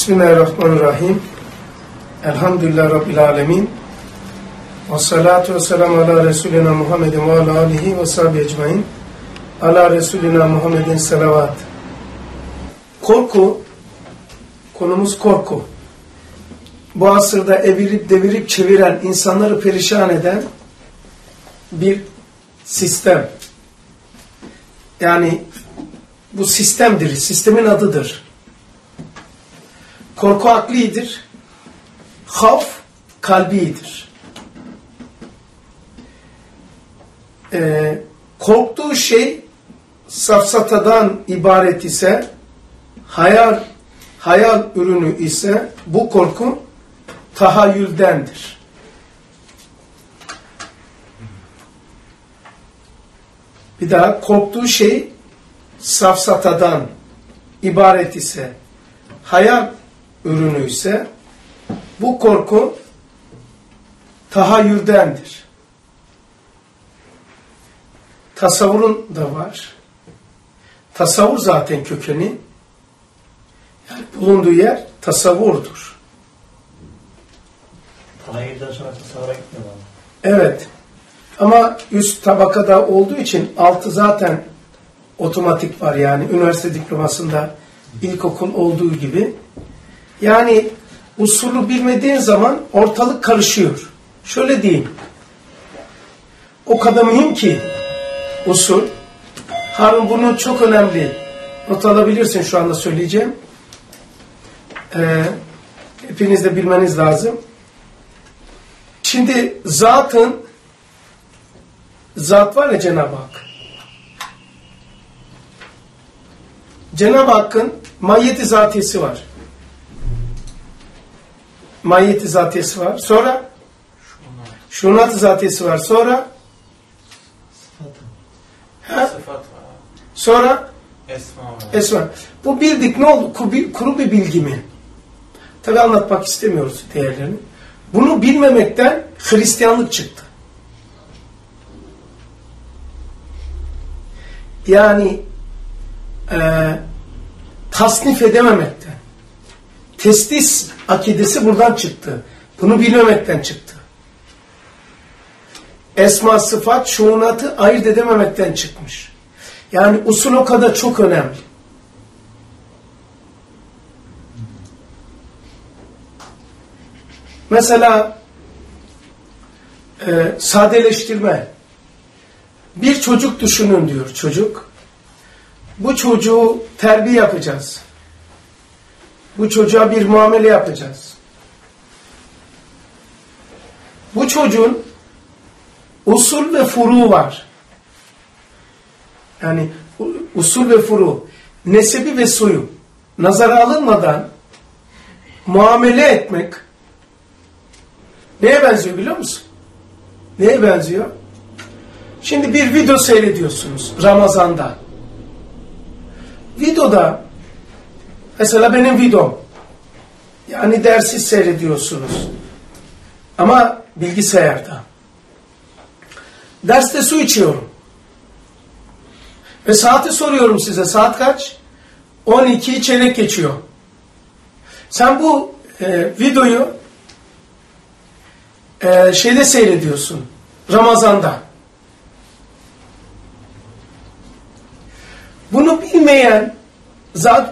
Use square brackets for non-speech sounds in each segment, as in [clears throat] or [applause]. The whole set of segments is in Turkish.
Bismillahirrahmanirrahim. Elhamdülillah Rabbil alemin. Ve salatu ve selamu ala Resulina Muhammedin ve ala alihi ve sahibi ecmain. Ala Resulina Muhammedin selavat. Korku, konumuz korku. Bu asırda evirip devirip çeviren, insanları perişan eden bir sistem. Yani bu sistemdir, sistemin adıdır. Korku aklidir, havf kalbidir. Ee, korktuğu şey safsatadan ibaret ise, hayal, hayal ürünü ise bu korku tahayyüldendir. Bir daha korktuğu şey safsatadan ibaret ise, hayal ürünü ise bu korku tahayyüldendir. Tasavvurun da var. Tasavvur zaten kökeni. Yani bulunduğu yer tasavvurdur. Tahayyülden sonra tasavvura gitmiyor mu? Evet. Ama üst tabakada olduğu için altı zaten otomatik var yani üniversite diplomasında ilkokul olduğu gibi. Yani usulü bilmediğin zaman ortalık karışıyor. Şöyle diyeyim. O kadar mühim ki usul. Harun bunu çok önemli. Not alabilirsin şu anda söyleyeceğim. Ee, hepiniz de bilmeniz lazım. Şimdi zatın zat var ya Cenab-ı Hak. Cenab-ı Hakk'ın mahiyeti zatiyesi var. Mahiyeti zatiyesi var. Sonra şunat zatiyesi var. Sonra ha? Sonra Esma var. esma. Bu bildik ne oldu? Kuru bir, bilgi mi? Tabi anlatmak istemiyoruz değerlerini. Bunu bilmemekten Hristiyanlık çıktı. Yani e, tasnif edememekten. Testis akidesi buradan çıktı. Bunu bilmemekten çıktı. Esma, sıfat, şuunatı ayırt edememekten çıkmış. Yani usul o kadar çok önemli. Mesela e, sadeleştirme. Bir çocuk düşünün diyor çocuk. Bu çocuğu terbiye yapacağız. Bu çocuğa bir muamele yapacağız. Bu çocuğun usul ve furu var. Yani usul ve furu, nesebi ve soyu nazara alınmadan muamele etmek neye benziyor biliyor musun? Neye benziyor? Şimdi bir video seyrediyorsunuz Ramazan'da. Videoda mesela benim videom yani dersi seyrediyorsunuz. Ama bilgisayarda. Derste su içiyorum. Ve saati soruyorum size. Saat kaç? 12 çeyrek geçiyor. Sen bu e, videoyu e, şeyde seyrediyorsun. Ramazan'da. Bunu bilmeyen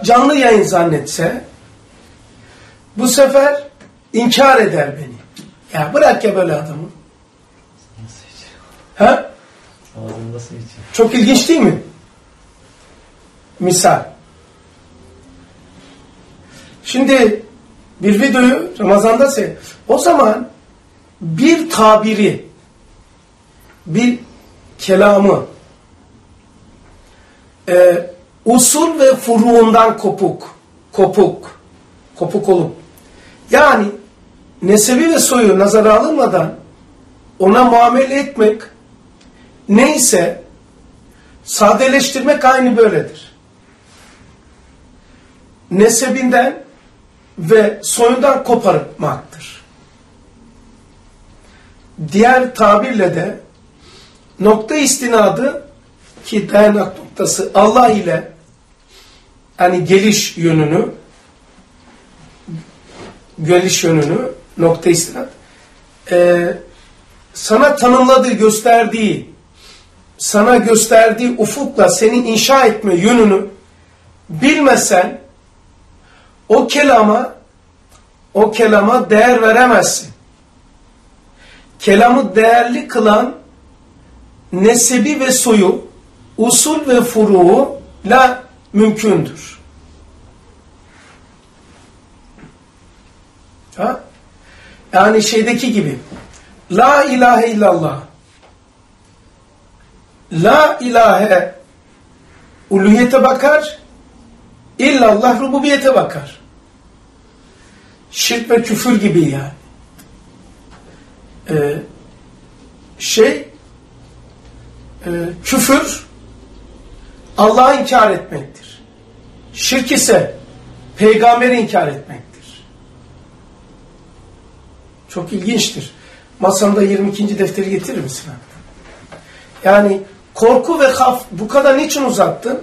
canlı yayın zannetse bu sefer inkar eder beni. Ya bırak ya böyle adamı. Ha? Çok ilginç değil mi? Misal. Şimdi bir videoyu Ramazan'da seyret. O zaman bir tabiri, bir kelamı, e, usul ve furuundan kopuk, kopuk, kopuk olup, yani nesebi ve soyu nazara alınmadan ona muamele etmek neyse sadeleştirmek aynı böyledir. Nesebinden ve soyundan koparmaktır. Diğer tabirle de nokta istinadı ki dayanak noktası Allah ile yani geliş yönünü geliş yönünü, nokta istinat, e, sana tanımladığı, gösterdiği, sana gösterdiği ufukla seni inşa etme yönünü bilmesen o kelama o kelama değer veremezsin. Kelamı değerli kılan nesebi ve soyu, usul ve furuğu la mümkündür. Ha? Yani şeydeki gibi La ilahe illallah La ilahe uluhiyete bakar illallah rububiyete bakar. Şirk ve küfür gibi yani. Ee, şey e, küfür Allah'ı inkar etmektir. Şirk ise peygamberi inkar etmektir. Çok ilginçtir. Masamda 22. defteri getirir misin? Yani korku ve haf bu kadar niçin uzattın?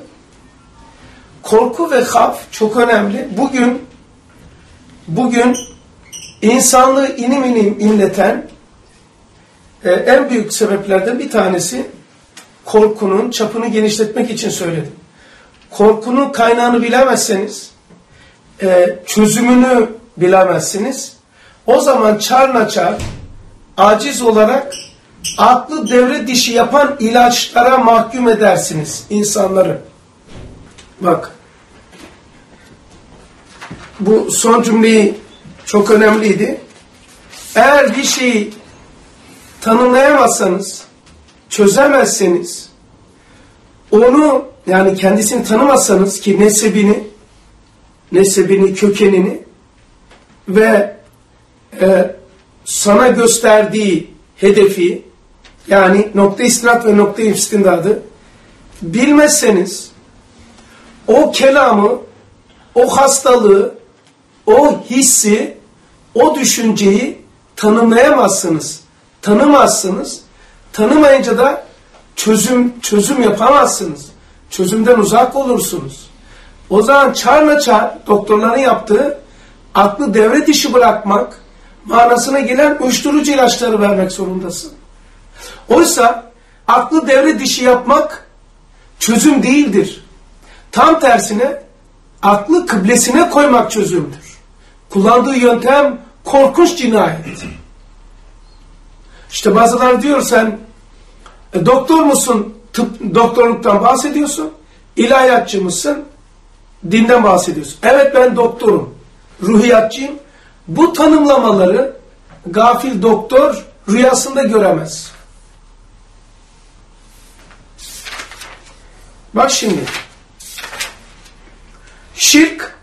Korku ve haf çok önemli. Bugün bugün insanlığı inim inim inleten e, en büyük sebeplerden bir tanesi korkunun çapını genişletmek için söyledim. Korkunun kaynağını bilemezseniz, e, çözümünü bilemezsiniz. O zaman çarnaçar, aciz olarak aklı devre dişi yapan ilaçlara mahkum edersiniz insanları. Bak, bu son cümleyi çok önemliydi. Eğer bir şeyi tanımlayamazsanız, çözemezseniz, onu yani kendisini tanımazsanız ki nesebini, nesebini, kökenini ve e, sana gösterdiği hedefi yani nokta istinat ve nokta istindadı bilmezseniz o kelamı, o hastalığı, o hissi, o düşünceyi tanımlayamazsınız. Tanımazsınız. Tanımayınca da çözüm çözüm yapamazsınız. Çözümden uzak olursunuz. O zaman çarla çar doktorların yaptığı aklı devre dışı bırakmak manasına gelen uyuşturucu ilaçları vermek zorundasın. Oysa aklı devre dışı yapmak çözüm değildir. Tam tersine aklı kıblesine koymak çözümdür. Kullandığı yöntem korkunç cinayet. İşte bazıları diyor sen e, doktor musun? Tıp, doktorluktan bahsediyorsun. İlahiyatçı mısın? Dinden bahsediyorsun. Evet ben doktorum. Ruhiyatçıyım. Bu tanımlamaları gafil doktor rüyasında göremez. Bak şimdi. Şirk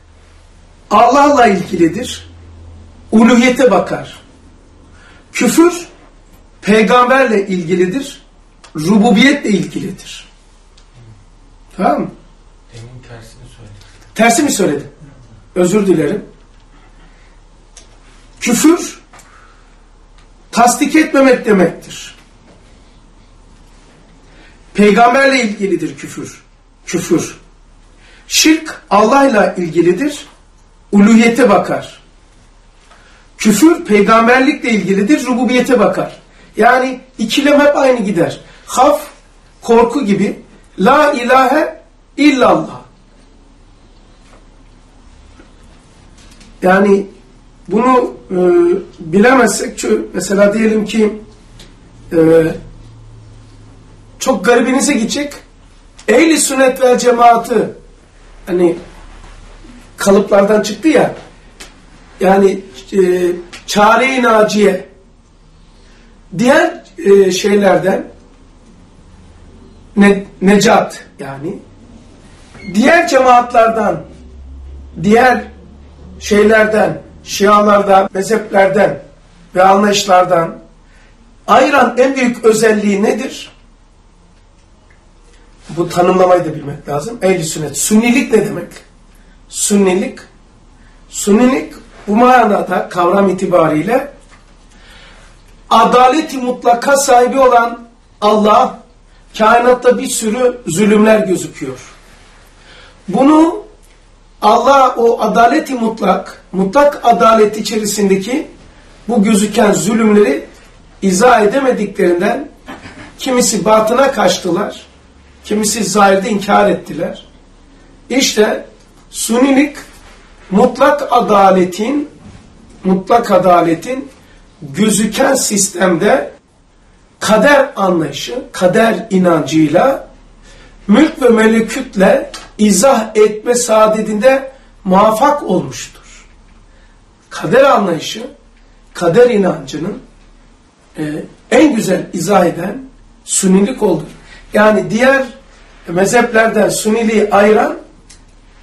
Allah'la ilgilidir. Uluhiyete bakar. Küfür peygamberle ilgilidir. Rububiyetle ilgilidir. Tamam mı? Demin tersini söyledim. Tersi mi söyledim? Özür dilerim. Küfür tasdik etmemek demektir. Peygamberle ilgilidir küfür. Küfür. Şirk Allah'la ilgilidir. Uluhiyete bakar. Küfür peygamberlikle ilgilidir. Rububiyete bakar. Yani ikilem hep aynı gider. Haf, korku gibi. La ilahe illallah. Yani bunu e, bilemezsek, çünkü mesela diyelim ki e, çok garibinize gidecek, ehli sünnet ve cemaati hani kalıplardan çıktı ya, yani e, çare-i naciye, diğer e, şeylerden ne, necat yani, diğer cemaatlardan, diğer şeylerden, şialardan, mezheplerden ve anlayışlardan ayıran en büyük özelliği nedir? Bu tanımlamayı da bilmek lazım. Ehl-i sünnet. Sünnilik ne demek? Sünnilik. Sünnilik bu manada kavram itibariyle adaleti mutlaka sahibi olan Allah kainatta bir sürü zulümler gözüküyor. Bunu Allah o adaleti mutlak mutlak adalet içerisindeki bu gözüken zulümleri izah edemediklerinden kimisi batına kaçtılar, kimisi zahirde inkar ettiler. İşte sunilik mutlak adaletin mutlak adaletin gözüken sistemde kader anlayışı, kader inancıyla mülk ve melekütle izah etme saadetinde muvaffak olmuştur. Kader anlayışı, kader inancının e, en güzel izah eden sunilik olur. Yani diğer mezheplerden suniliği ayıran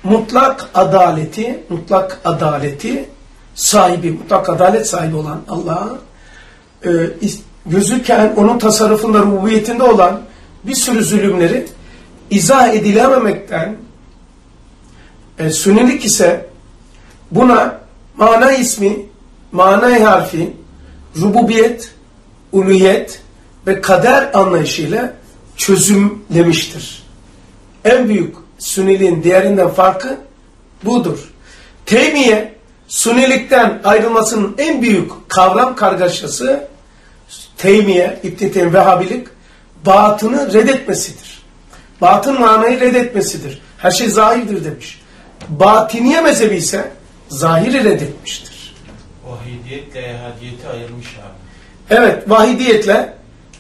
mutlak adaleti, mutlak adaleti sahibi, mutlak adalet sahibi olan Allah'a e, gözüken, onun tasarrufunda, rububiyetinde olan bir sürü zulümleri izah edilememekten e, sünnilik ise buna mana ismi, mana harfi, rububiyet, uluyet ve kader anlayışıyla çözümlemiştir. En büyük Sünniliğin diğerinden farkı budur. Teymiye, Sunilikten ayrılmasının en büyük kavram kargaşası Teymiye, İbn-i Vehhabilik batını reddetmesidir. Batın manayı reddetmesidir. Her şey zahirdir demiş. Batiniye mezhebi ise zahiri reddetmiştir. Vahidiyetle ehadiyeti ayırmış abi. Evet, vahidiyetle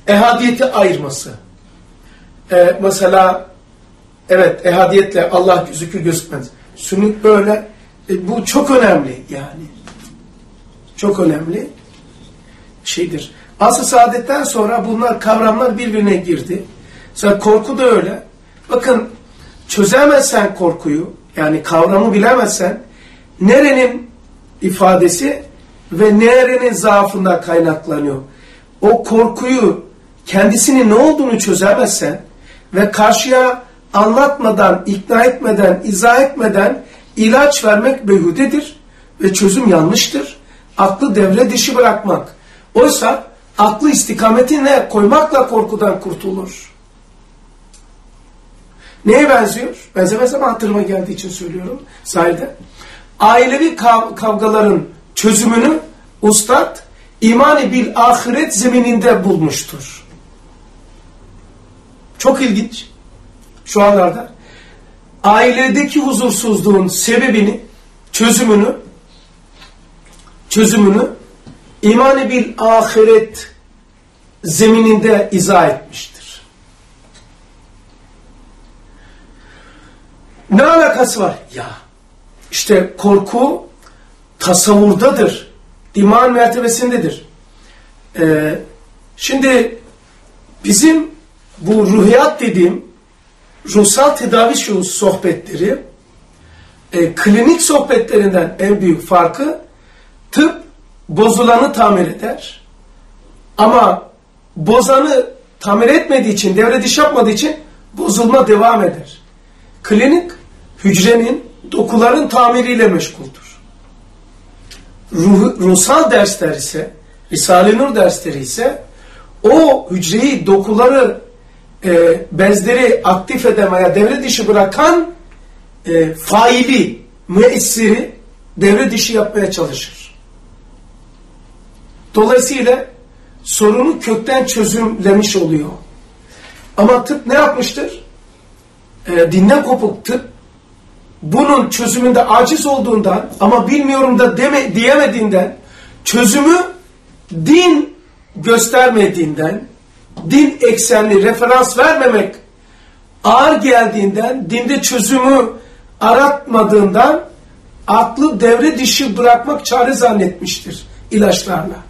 ehadiyeti ayırması. Ee, mesela evet ehadiyetle Allah gözükür gözükmez. Sünnet böyle e, bu çok önemli yani. Çok önemli şeydir. Asıl saadetten sonra bunlar kavramlar birbirine girdi. Mesela korku da öyle. Bakın çözemezsen korkuyu yani kavramı bilemezsen nerenin ifadesi ve nerenin zaafında kaynaklanıyor. O korkuyu kendisinin ne olduğunu çözemezsen ve karşıya anlatmadan, ikna etmeden, izah etmeden ilaç vermek behudedir ve çözüm yanlıştır. Aklı devre dışı bırakmak. Oysa aklı istikametine koymakla korkudan kurtulur. Neye benziyor? Benzemez ama hatırıma geldiği için söylüyorum. Sahilde. Ailevi kav kavgaların çözümünü ustad imani bil ahiret zemininde bulmuştur. Çok ilginç. Şu anlarda ailedeki huzursuzluğun sebebini, çözümünü, çözümünü imanı bil ahiret zemininde izah etmiştir. Ne alakası var? Ya işte korku tasavvurdadır. İman mertebesindedir. Ee, şimdi bizim bu ruhiyat dediğim ruhsal tedavi şu sohbetleri e, klinik sohbetlerinden en büyük farkı tıp bozulanı tamir eder. Ama bozanı tamir etmediği için, devre dışı yapmadığı için bozulma devam eder. Klinik hücrenin, dokuların tamiriyle meşguldür. Ruh, ruhsal dersler ise, Risale-i Nur dersleri ise o hücreyi, dokuları e, bezleri aktif eden veya devre dışı bırakan e, faili, müessiri devre dışı yapmaya çalışır. Dolayısıyla sorunu kökten çözümlemiş oluyor. Ama tıp ne yapmıştır? E, dinden kopuk tıp bunun çözümünde aciz olduğundan ama bilmiyorum da deme, diyemediğinden çözümü din göstermediğinden din eksenli referans vermemek ağır geldiğinden, dinde çözümü aratmadığından aklı devre dışı bırakmak çare zannetmiştir ilaçlarla.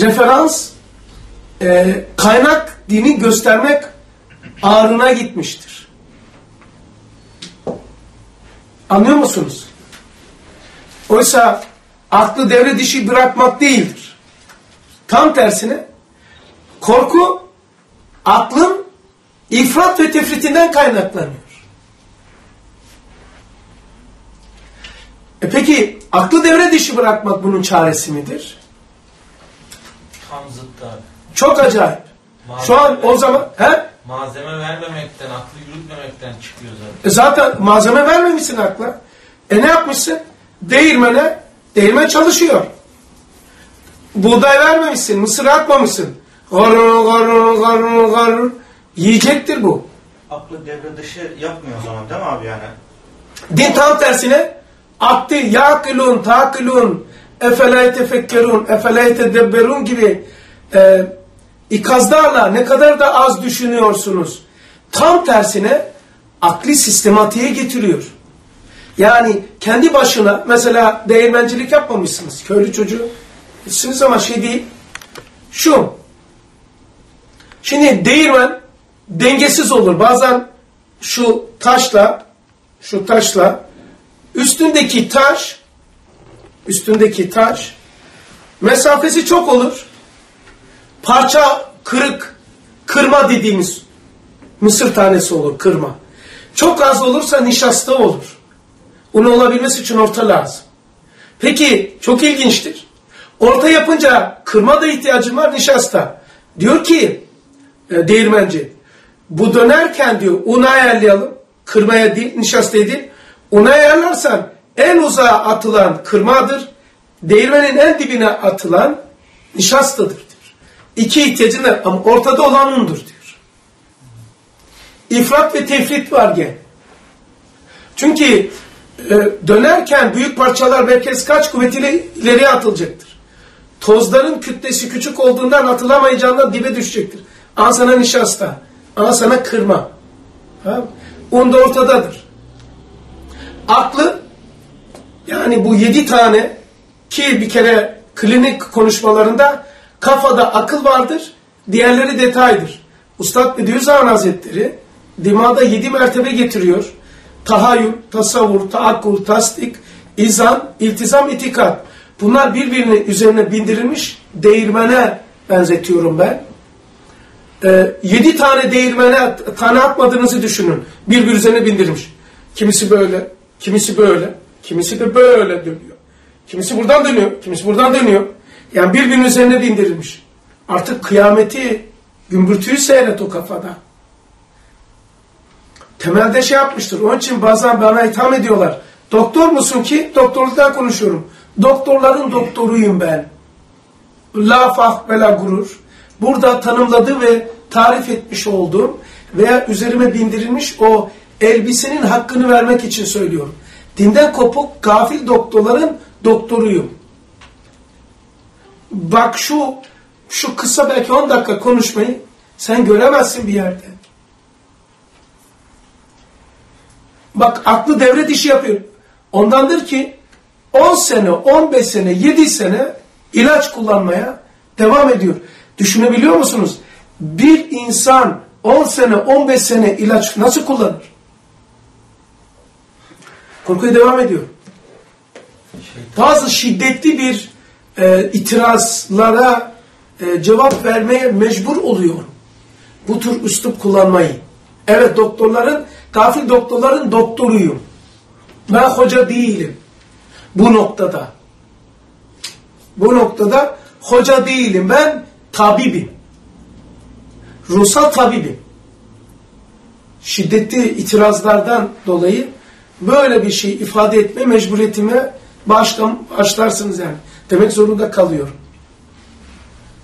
Referans, e, kaynak dini göstermek ağrına gitmiştir. Anlıyor musunuz? Oysa aklı devre dışı bırakmak değildir. Tam tersine korku aklın ifrat ve tefritinden kaynaklanıyor. E peki aklı devre dışı bırakmak bunun çaresi midir? Tam zıttı abi. Çok acayip. Şu an o zaman he? Malzeme vermemekten, aklı yürütmemekten çıkıyor zaten. E zaten malzeme vermemişsin akla. E ne yapmışsın? Değirmene, değirmen çalışıyor. Buğday vermemişsin, mısır atmamışsın. Garur garur garur garur. Yiyecektir bu. Aklı devre dışı yapmıyor o zaman değil mi abi yani? Din tam tersine aklı yakilun, takilun, efele tefekkerun, efele tedebberun gibi e, ikazlarla ne kadar da az düşünüyorsunuz. Tam tersine akli sistematiğe getiriyor. Yani kendi başına mesela değirmencilik yapmamışsınız. Köylü çocuğu. Sizsiniz ama şey değil. Şu. Şimdi değirmen dengesiz olur. Bazen şu taşla şu taşla üstündeki taş üstündeki taş mesafesi çok olur. Parça kırık kırma dediğimiz mısır tanesi olur kırma. Çok az olursa nişasta olur. Un olabilmesi için orta lazım. Peki çok ilginçtir. Orta yapınca kırma da ihtiyacın var nişasta. Diyor ki e, değirmenci bu dönerken diyor un ayarlayalım. Kırmaya değil nişastaya değil. Una ayarlarsan en uzağa atılan kırmadır. Değirmenin en dibine atılan nişastadır diyor. İki ihtiyacın ama ortada olan undur diyor. İfrat ve tefrit var gene. Çünkü e, dönerken büyük parçalar merkez kaç kuvvetiyle ileriye atılacaktır. Tozların kütlesi küçük olduğundan atılamayacağından dibe düşecektir. Al sana nişasta, al sana kırma. Ha? Un da ortadadır. Aklı yani bu yedi tane ki bir kere klinik konuşmalarında kafada akıl vardır, diğerleri detaydır. Ustad Bediüzzaman Hazretleri dimada yedi mertebe getiriyor. Tahayyül, tasavvur, taakkul, tasdik, izan, iltizam, itikat. Bunlar birbirinin üzerine bindirilmiş değirmene benzetiyorum ben. Ee, yedi tane değirmene tane atmadığınızı düşünün. Birbir üzerine bindirmiş. Kimisi böyle, kimisi böyle, kimisi de böyle dönüyor. Kimisi buradan dönüyor, kimisi buradan dönüyor. Yani birbirinin üzerine bindirilmiş. Artık kıyameti, gümbürtüyü seyret o kafada. Temelde şey yapmıştır. Onun için bazen bana itham ediyorlar. Doktor musun ki? Doktorluktan konuşuyorum. Doktorların doktoruyum ben. La fah ve gurur. Burada tanımladığı ve tarif etmiş olduğum veya üzerime bindirilmiş o elbisenin hakkını vermek için söylüyorum. Dinden kopuk gafil doktorların doktoruyum. Bak şu şu kısa belki 10 dakika konuşmayı sen göremezsin bir yerde. Bak aklı devre dişi yapıyor. Ondandır ki 10 sene, 15 sene, 7 sene ilaç kullanmaya devam ediyor. Düşünebiliyor musunuz? Bir insan 10 sene, 15 sene ilaç nasıl kullanır? Korkuya devam ediyor. Bazı şiddetli bir e, itirazlara e, cevap vermeye mecbur oluyor. Bu tür üslup kullanmayı. Evet doktorların, kafir doktorların doktoruyum. Ben hoca değilim. Bu noktada. Bu noktada hoca değilim. Ben tabibim. Ruhsal tabibim. Şiddetli itirazlardan dolayı böyle bir şey ifade etme mecburiyetime başlam, başlarsınız yani. Demek zorunda kalıyor.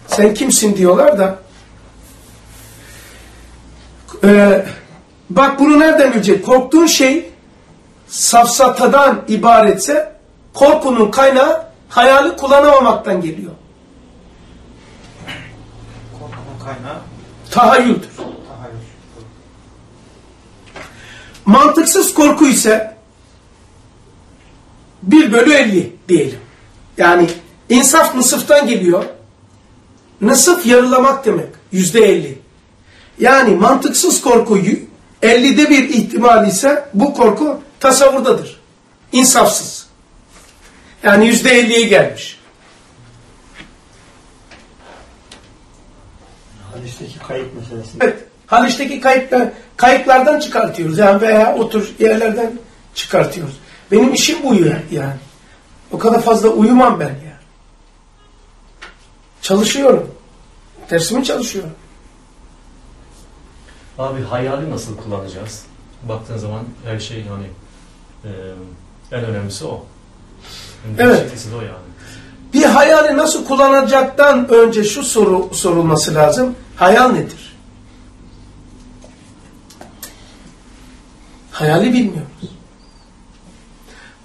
Sen kimsin diyorlar da e, bak bunu nereden bilecek? Korktuğun şey safsatadan ibaretse korkunun kaynağı hayali kullanamamaktan geliyor. Korkunun kaynağı Tahayyüldür. tahayyül. Mantıksız korku ise 1 bölü 50 diyelim. Yani insaf nısıftan geliyor. Nısıf yarılamak demek. Yüzde 50. Yani mantıksız korku 50'de bir ihtimal ise bu korku tasavvurdadır. İnsafsız. Yani yüzde 50'ye gelmiş. Hadiisteki kayıp meselesi. Evet. Haliç'teki kayıplar, kayıplardan çıkartıyoruz. Yani veya o tür yerlerden çıkartıyoruz. Benim işim bu ya- yani. O kadar fazla uyumam ben ya. Çalışıyorum. Dersimi çalışıyorum. Abi hayali nasıl kullanacağız? Baktığın zaman her şey yani e, en önemlisi o. En Evet. de o yani. Bir hayali nasıl kullanacaktan önce şu soru sorulması lazım. Hayal nedir? Hayali bilmiyoruz.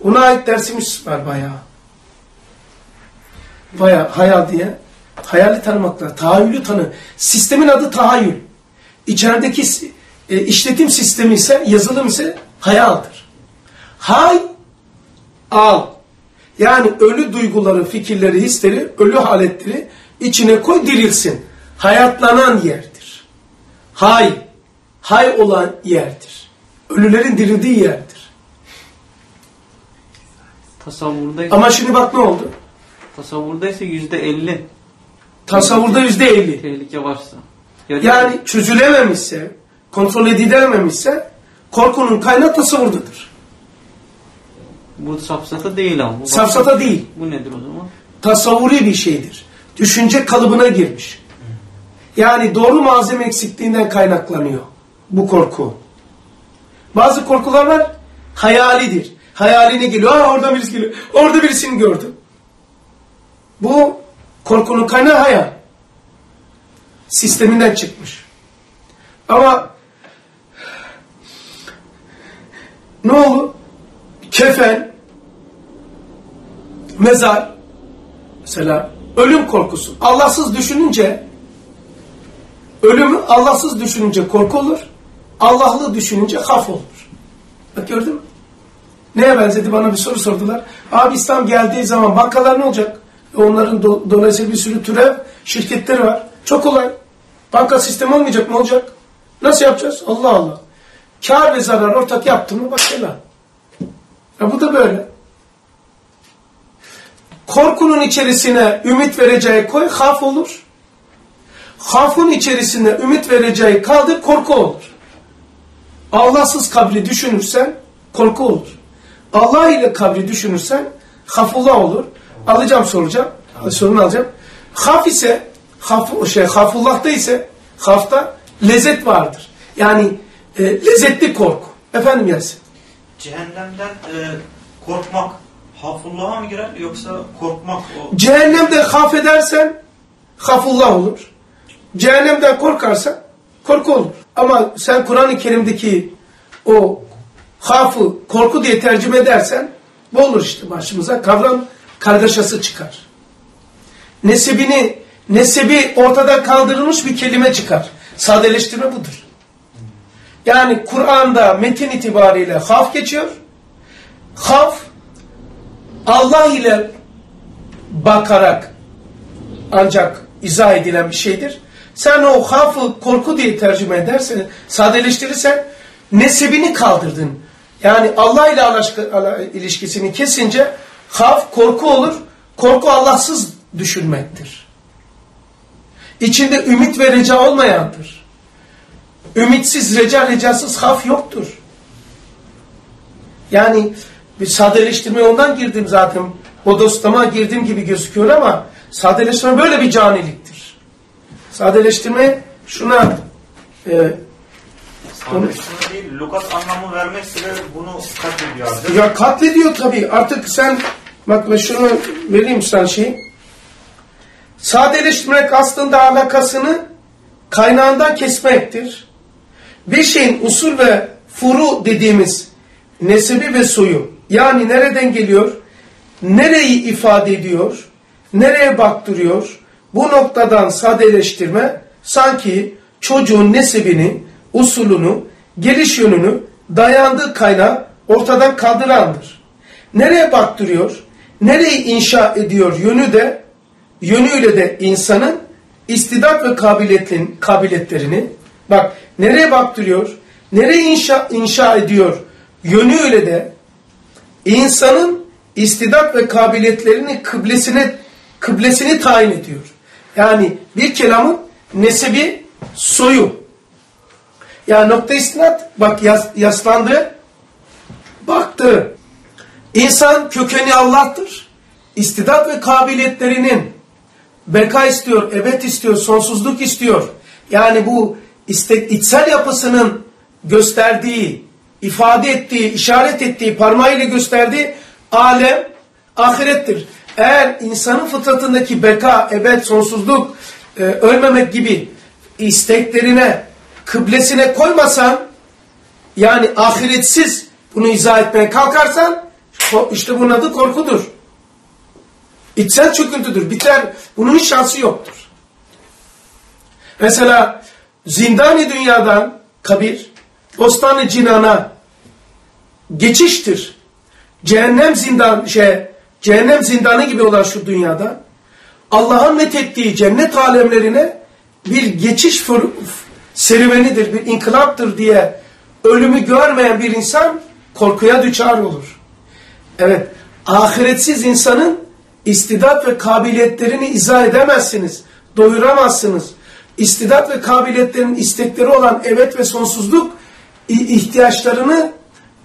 Ona ait dersimiz var bayağı. Bayağı hayal diye. Hayali tanımakla, tahayyülü tanı. Sistemin adı tahayyül. İçerideki e, işletim sistemi ise, yazılım ise hayaldir. Hay, al. Yani ölü duyguları, fikirleri, hisleri, ölü haletleri içine koy dirilsin. Hayatlanan yerdir. Hay, hay olan yerdir. Ölülerin dirildiği yerdir. Tasavvurdaysa, Ama şimdi bak ne oldu? tasavvurdaysa yüzde elli Tasavvurda yüzde elli. tehlike varsa. Ya da Yani çözülememişse, kontrol edilememişse korkunun kaynağı tasavvurdadır. bu safsata değil ama. Bu Safsata değil. Bu nedir o zaman? tasavvuri bir şeydir. Düşünce kalıbına girmiş. Yani doğru malzeme eksikliğinden kaynaklanıyor bu korku. Bazı korkular var, hayalidir. Hayaline geliyor, Aa, orada birisi geliyor, orada birisini gördüm. Bu korkunun kaynağı hayal. Sisteminden çıkmış. Ama ne oldu? Kefen, mezar, Mesela ölüm korkusu. Allahsız düşününce ölümü Allahsız düşününce korku olur. Allahlı düşününce haf olur. Bak gördün mü? Neye benzedi? Bana bir soru sordular. Abi İslam geldiği zaman bankalar ne olacak? Onların do- dolayısıyla bir sürü türev şirketleri var. Çok kolay. Banka sistemi olmayacak ne olacak? Nasıl yapacağız? Allah Allah. Kar ve zarar ortak yaptın mı bela. Ya bu da böyle. Korkunun içerisine ümit vereceği koy, haf olur. Hafın içerisine ümit vereceği kaldır, korku olur. Allahsız kabri düşünürsen korku olur. Allah ile kabri düşünürsen hafullah olur. Alacağım soracağım. Sorunu alacağım. Haf ise haf, şey, hafullah'ta ise hafta lezzet vardır. Yani e, lezzetli korku. Efendim Yasin. Cehennemden e, korkmak hafullah'a mı girer yoksa korkmak o Cehennemde haf edersen hafullah olur. Cehennemden korkarsan korku olur. Ama sen Kur'an-ı Kerim'deki o hafı korku diye tercüme edersen bu olur işte başımıza kavram kargaşası çıkar. Nesebini, nesebi ortadan kaldırılmış bir kelime çıkar. Sadeleştirme budur. Yani Kur'an'da metin itibariyle haf geçiyor. Haf Allah ile bakarak ancak izah edilen bir şeydir. Sen o hafı korku diye tercüme edersen, sadeleştirirsen nesebini kaldırdın. Yani Allah ile ilişkisini kesince haf korku olur. Korku Allahsız düşünmektir. İçinde ümit ve reca olmayandır. Ümitsiz, reca, recasız haf yoktur. Yani bir sadeleştirmeye ondan girdim zaten. Bodoslama girdim gibi gözüküyor ama sadeleştirme böyle bir caniliktir. Sadeleştirme şuna e, sadeleştirme değil, lugat anlamı vermek bile bunu katlediyor ya katlediyor tabii. Artık sen bak ben şunu vereyim sana şey. Sadeleştirmek aslında alakasını kaynağından kesmektir. Bir şeyin usul ve furu dediğimiz nesebi ve soyu yani nereden geliyor, nereyi ifade ediyor, nereye baktırıyor, bu noktadan sadeleştirme sanki çocuğun nesebini, usulünü, geliş yönünü, dayandığı kaynağı ortadan kaldırandır. Nereye baktırıyor, nereyi inşa ediyor yönü de, yönüyle de insanın istidat ve kabiliyetin, kabiliyetlerini, bak nereye baktırıyor, nereyi inşa, inşa ediyor yönüyle de insanın istidat ve kabiliyetlerini kıblesine kıblesini tayin ediyor. Yani bir kelamın nesebi soyu. Yani nokta istinat bak yas, yaslandı baktı. İnsan kökeni Allah'tır. İstidat ve kabiliyetlerinin beka istiyor, evet istiyor, sonsuzluk istiyor. Yani bu istek, içsel yapısının gösterdiği, ifade ettiği, işaret ettiği, parmağıyla gösterdiği alem ahirettir. Eğer insanın fıtratındaki beka, ebed, sonsuzluk, e, ölmemek gibi isteklerine, kıblesine koymasan, yani ahiretsiz bunu izah etmeye kalkarsan, işte bunun adı korkudur. İçsel çöküntüdür. Biter. Bunun hiç şansı yoktur. Mesela zindani dünyadan kabir, bostan cinana geçiştir. Cehennem zindan şey, cehennem zindanı gibi olan şu dünyada Allah'ın methettiği cennet alemlerine bir geçiş serüvenidir, bir inkılaptır diye ölümü görmeyen bir insan korkuya düçar olur. Evet, ahiretsiz insanın istidat ve kabiliyetlerini izah edemezsiniz, doyuramazsınız. İstidat ve kabiliyetlerin istekleri olan evet ve sonsuzluk ihtiyaçlarını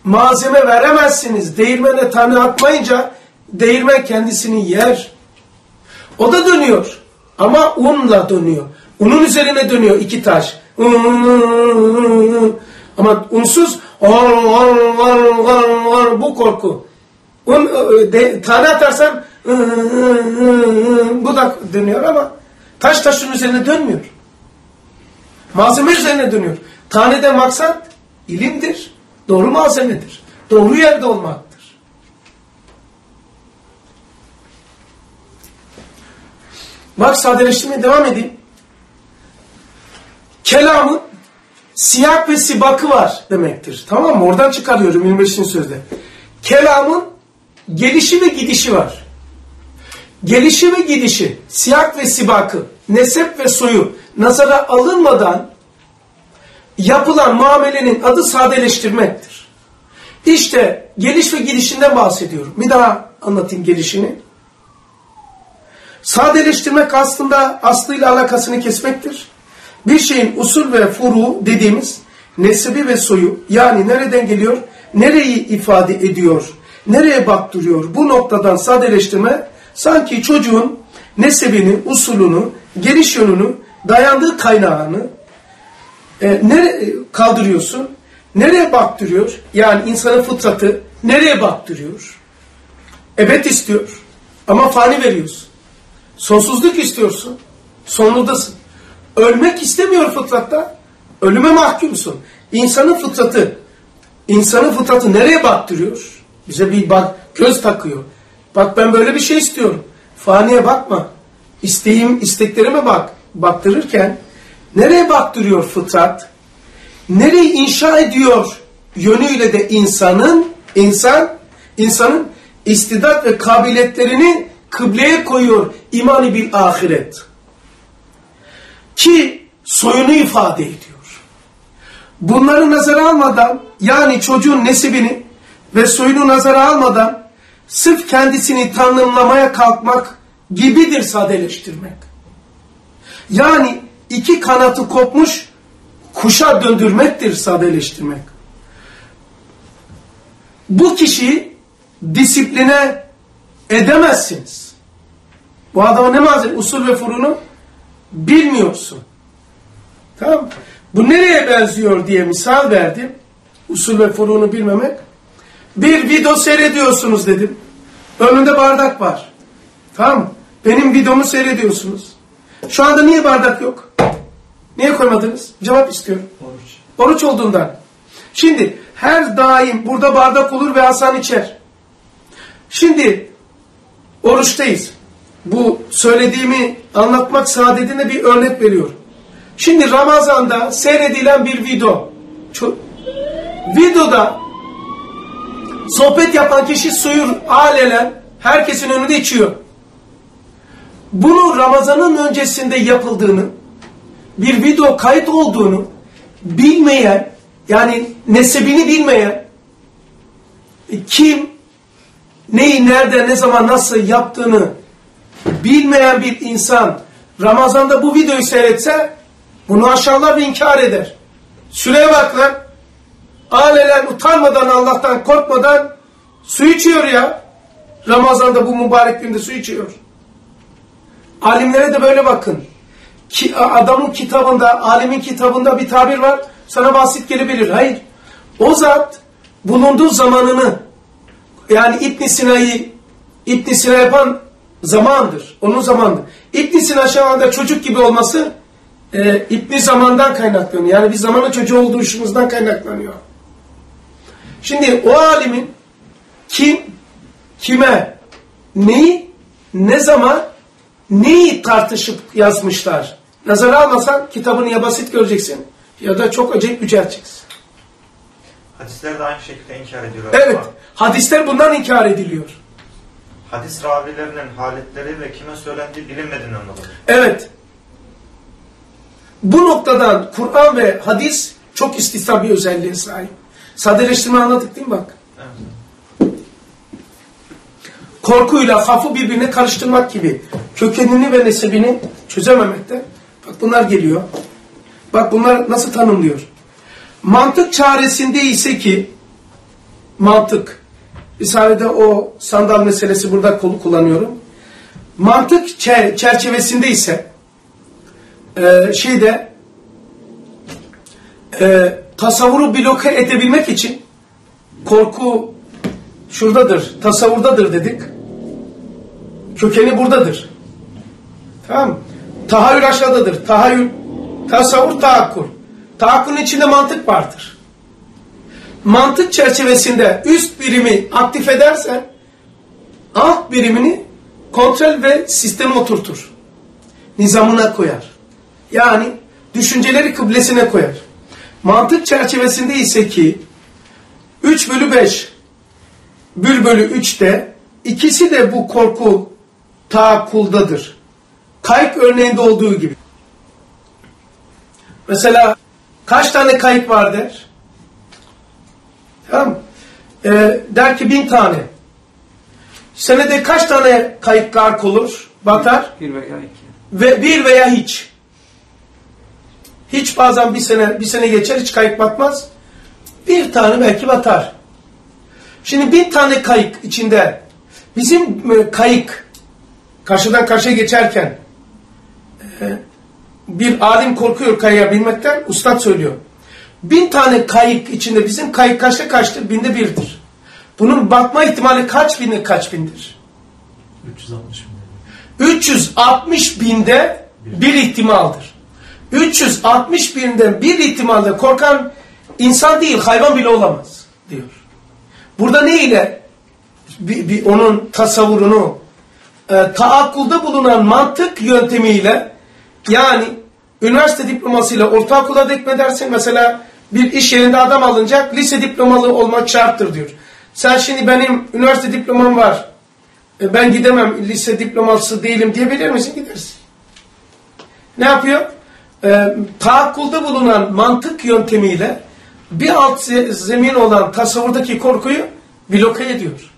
malzeme veremezsiniz. Değirmene tane atmayınca değirmen kendisini yer. O da dönüyor ama unla dönüyor. Unun üzerine dönüyor iki taş. Ama unsuz bu korku. Un, de, tane atarsan bu da dönüyor ama taş taşın üzerine dönmüyor. Malzeme üzerine dönüyor. Tanede maksat ilimdir, doğru malzemedir, doğru yerde olmaktır. Bak sadeleştirmeye devam edeyim. Kelamın siyak ve sibakı var demektir. Tamam mı? Oradan çıkarıyorum 25. sözde. Kelamın gelişi ve gidişi var. Gelişi ve gidişi, siyak ve sibakı, nesep ve soyu nazara alınmadan yapılan muamelenin adı sadeleştirmektir. İşte geliş ve gidişinden bahsediyorum. Bir daha anlatayım gelişini. Sadeleştirmek aslında aslıyla alakasını kesmektir. Bir şeyin usul ve furu dediğimiz nesebi ve soyu yani nereden geliyor, nereyi ifade ediyor, nereye baktırıyor bu noktadan sadeleştirme sanki çocuğun nesebini, usulünü, geliş yönünü, dayandığı kaynağını e, nere kaldırıyorsun? Nereye baktırıyor? Yani insanın fıtratı nereye baktırıyor? Evet istiyor ama fani veriyorsun. Sonsuzluk istiyorsun, sonludasın. Ölmek istemiyor fıtratta, ölüme mahkumsun. İnsanın fıtratı, insanın fıtratı nereye baktırıyor? Bize bir bak, göz takıyor. Bak ben böyle bir şey istiyorum. Faniye bakma. İsteğim, isteklerime bak. Baktırırken nereye baktırıyor fıtrat? Nereyi inşa ediyor yönüyle de insanın, insan, insanın istidat ve kabiliyetlerini kıbleye koyuyor imani bir ahiret. Ki soyunu ifade ediyor. Bunları nazara almadan yani çocuğun nesibini ve soyunu nazara almadan sırf kendisini tanımlamaya kalkmak gibidir sadeleştirmek. Yani iki kanatı kopmuş kuşa döndürmektir sadeleştirmek. Bu kişiyi disipline edemezsiniz. Bu adama ne malzeme? Usul ve furunu bilmiyorsun. Tamam Bu nereye benziyor diye misal verdim. Usul ve furunu bilmemek. Bir video seyrediyorsunuz dedim. Önünde bardak var. Tamam Benim videomu seyrediyorsunuz. Şu anda niye bardak yok? Niye koymadınız? Cevap istiyorum. Oruç. Oruç olduğundan. Şimdi her daim burada bardak olur ve Hasan içer. Şimdi oruçtayız. Bu söylediğimi anlatmak saadetine bir örnek veriyor. Şimdi Ramazan'da seyredilen bir video. Videoda sohbet yapan kişi suyu alelen herkesin önünde içiyor. Bunu Ramazan'ın öncesinde yapıldığını, bir video kayıt olduğunu bilmeyen, yani nesebini bilmeyen, kim, neyi, nerede, ne zaman, nasıl yaptığını bilmeyen bir insan Ramazan'da bu videoyu seyretse bunu aşağılar ve inkar eder. Süreye bak lan. Aileler utanmadan Allah'tan korkmadan su içiyor ya. Ramazan'da bu mübarek günde su içiyor. Alimlere de böyle bakın. ki, adamın kitabında, alimin kitabında bir tabir var. Sana basit gelebilir. Hayır. O zat bulunduğu zamanını yani İbn Sina'yı İbn Sina yapan zamandır. Onun zamandır. İbn Sina şu anda çocuk gibi olması e, İbn zamandan kaynaklanıyor. Yani bir zamanın çocuğu olduğu işimizden kaynaklanıyor. Şimdi o alimin kim, kime, neyi, ne zaman, neyi tartışıp yazmışlar. Nazara almasan kitabını ya basit göreceksin ya da çok acayip yücelteceksin. Hadisler de aynı şekilde inkar ediyorlar. Evet, hadisler bundan inkar ediliyor. Hadis ravilerinin haletleri ve kime söylendiği bilinmediğinden dolayı. Evet. Bu noktadan Kur'an ve hadis çok istisna bir özelliğe sahip. Sadeleştirme anladık değil mi bak? Evet. Korkuyla hafı birbirine karıştırmak gibi kökenini ve nesebini çözememekte. Bak bunlar geliyor. Bak bunlar nasıl tanımlıyor. Mantık çaresinde ise ki mantık Risale'de o sandal meselesi burada kolu kullanıyorum. Mantık çer- çerçevesinde ise e, şeyde e, tasavvuru bloke edebilmek için korku şuradadır, tasavvurdadır dedik. Kökeni buradadır. Tamam mı? Tahayyül aşağıdadır. Tahayyül, tasavvur, tahakkul. Tahakkulün içinde mantık vardır. Mantık çerçevesinde üst birimi aktif edersen alt birimini kontrol ve sisteme oturtur. Nizamına koyar. Yani düşünceleri kıblesine koyar. Mantık çerçevesinde ise ki 3 bölü 5 1 bölü 3'te ikisi de bu korku taakkuldadır. Kayık örneğinde olduğu gibi. Mesela kaç tane kayık var der? Tamam? Ee, der ki bin tane. Senede kaç tane kayıklar olur? Batar? Bir veya iki. Ve bir veya hiç. Hiç bazen bir sene bir sene geçer hiç kayık batmaz. Bir tane belki batar. Şimdi bin tane kayık içinde bizim e, kayık karşıdan karşıya geçerken e, bir alim korkuyor kayaya binmekten ustad söylüyor. Bin tane kayık içinde bizim kayık kaçta kaçtır? Binde birdir. Bunun batma ihtimali kaç binde kaç bindir? 360 bin. 360 binde bir ihtimaldir. 360 binden bir ihtimalde korkan insan değil hayvan bile olamaz diyor. Burada ne ile bir, bir onun tasavvurunu e, taakkulda bulunan mantık yöntemiyle yani üniversite diplomasıyla ortaokula dekmedersin mesela bir iş yerinde adam alınacak lise diplomalı olmak şarttır diyor. Sen şimdi benim üniversite diplomam var e, ben gidemem lise diploması değilim diyebilir misin? Gidersin. Ne yapıyor? E, taakkulda bulunan mantık yöntemiyle bir alt ze- zemin olan tasavvurdaki korkuyu bloke ediyor.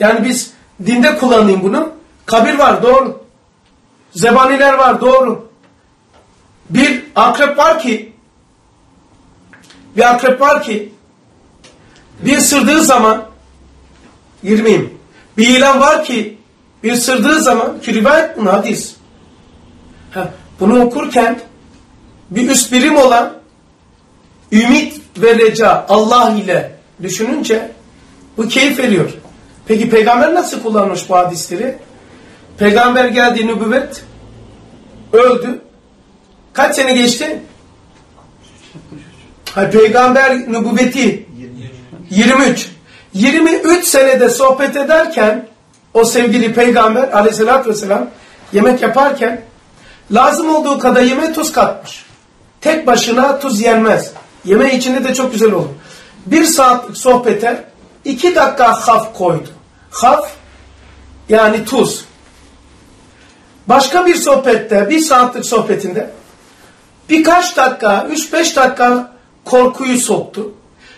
Yani biz dinde kullanayım bunu. Kabir var doğru. Zebaniler var doğru. Bir akrep var ki bir akrep var ki bir ısırdığı zaman girmeyeyim. Bir ilan var ki bir sırdığı zaman ki rivayet bunu hadis. Ha, bunu okurken bir üst birim olan ümit ve reca Allah ile düşününce bu keyif veriyor. Peki peygamber nasıl kullanmış bu hadisleri? Peygamber geldi nübüvvet öldü. Kaç sene geçti? Ha, peygamber nübüvveti 23. 23 senede sohbet ederken o sevgili peygamber aleyhissalatü vesselam yemek yaparken lazım olduğu kadar yemeğe tuz katmış. Tek başına tuz yenmez. Yemeği içinde de çok güzel olur. Bir saatlik sohbete iki dakika haf koydu. Haf yani tuz. Başka bir sohbette, bir saatlik sohbetinde birkaç dakika, 3-5 dakika korkuyu soktu.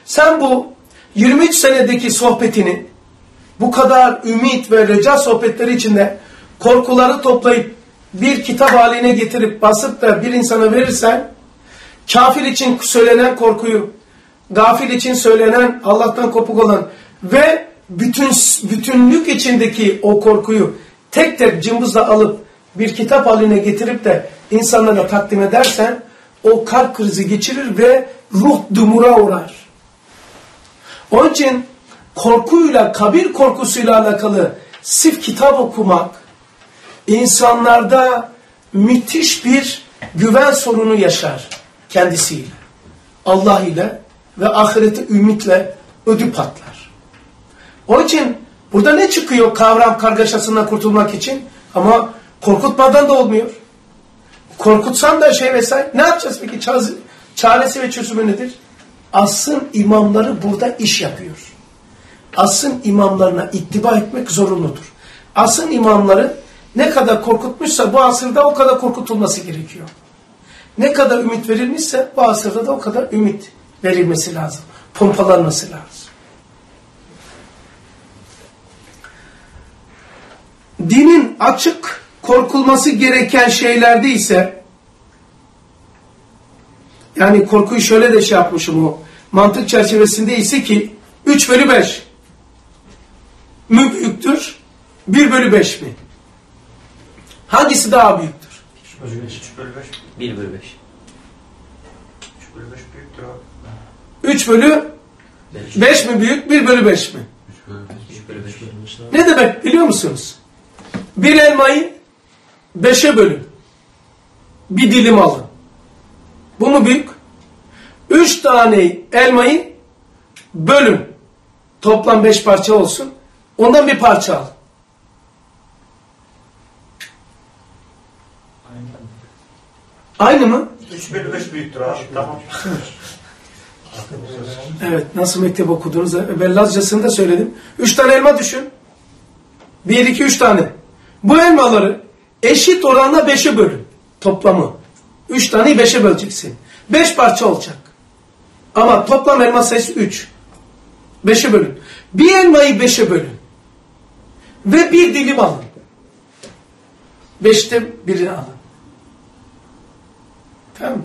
Sen bu 23 senedeki sohbetini bu kadar ümit ve reca sohbetleri içinde korkuları toplayıp bir kitap haline getirip basıp da bir insana verirsen kafir için söylenen korkuyu, gafil için söylenen Allah'tan kopuk olan ve bütün bütünlük içindeki o korkuyu tek tek cımbızla alıp bir kitap haline getirip de insanlara takdim edersen o kalp krizi geçirir ve ruh dumura uğrar. Onun için korkuyla, kabir korkusuyla alakalı sif kitap okumak insanlarda müthiş bir güven sorunu yaşar kendisiyle. Allah ile ve ahireti ümitle ödü patlar. Onun için burada ne çıkıyor kavram kargaşasından kurtulmak için? Ama korkutmadan da olmuyor. Korkutsan da şey vesaire. Ne yapacağız peki? Çare- Çaresi ve çözümü nedir? Asrın imamları burada iş yapıyor. Asrın imamlarına ittiba etmek zorunludur. Asrın imamları ne kadar korkutmuşsa bu asırda o kadar korkutulması gerekiyor. Ne kadar ümit verilmişse bu asırda da o kadar ümit verilmesi lazım. Pompalanması lazım. Dinin açık korkulması gereken şeylerde ise yani korkuyu şöyle de şey yapmışım o mantık çerçevesinde ise ki 3 bölü 5 mü büyüktür 1 bölü 5 mi? Hangisi daha büyüktür? 3 bölü 5. 1 bölü 5. 3 bölü 5 büyüktür abi. 3 bölü 5 mi büyük 1 bölü 5 mi? 3 bölü 5. Ne demek biliyor musunuz? Bir elmayı 5'e bölün. Bir dilim alın. Bu mu büyük? 3 tane elmayı bölün. Toplam 5 parça olsun. Ondan bir parça al. Aynı mı? 3 bölü 5 büyüktür abi. Tamam. Evet, nasıl mektep okudunuz? Ben Lazcasını da söyledim. Üç tane elma düşün. Bir, iki, üç tane. Bu elmaları eşit oranla beşe bölün. Toplamı. Üç taneyi beşe böleceksin. Beş parça olacak. Ama toplam elma sayısı üç. Beşe bölün. Bir elmayı beşe bölün. Ve bir dilim alın. Beşte birini alın. Tamam mı?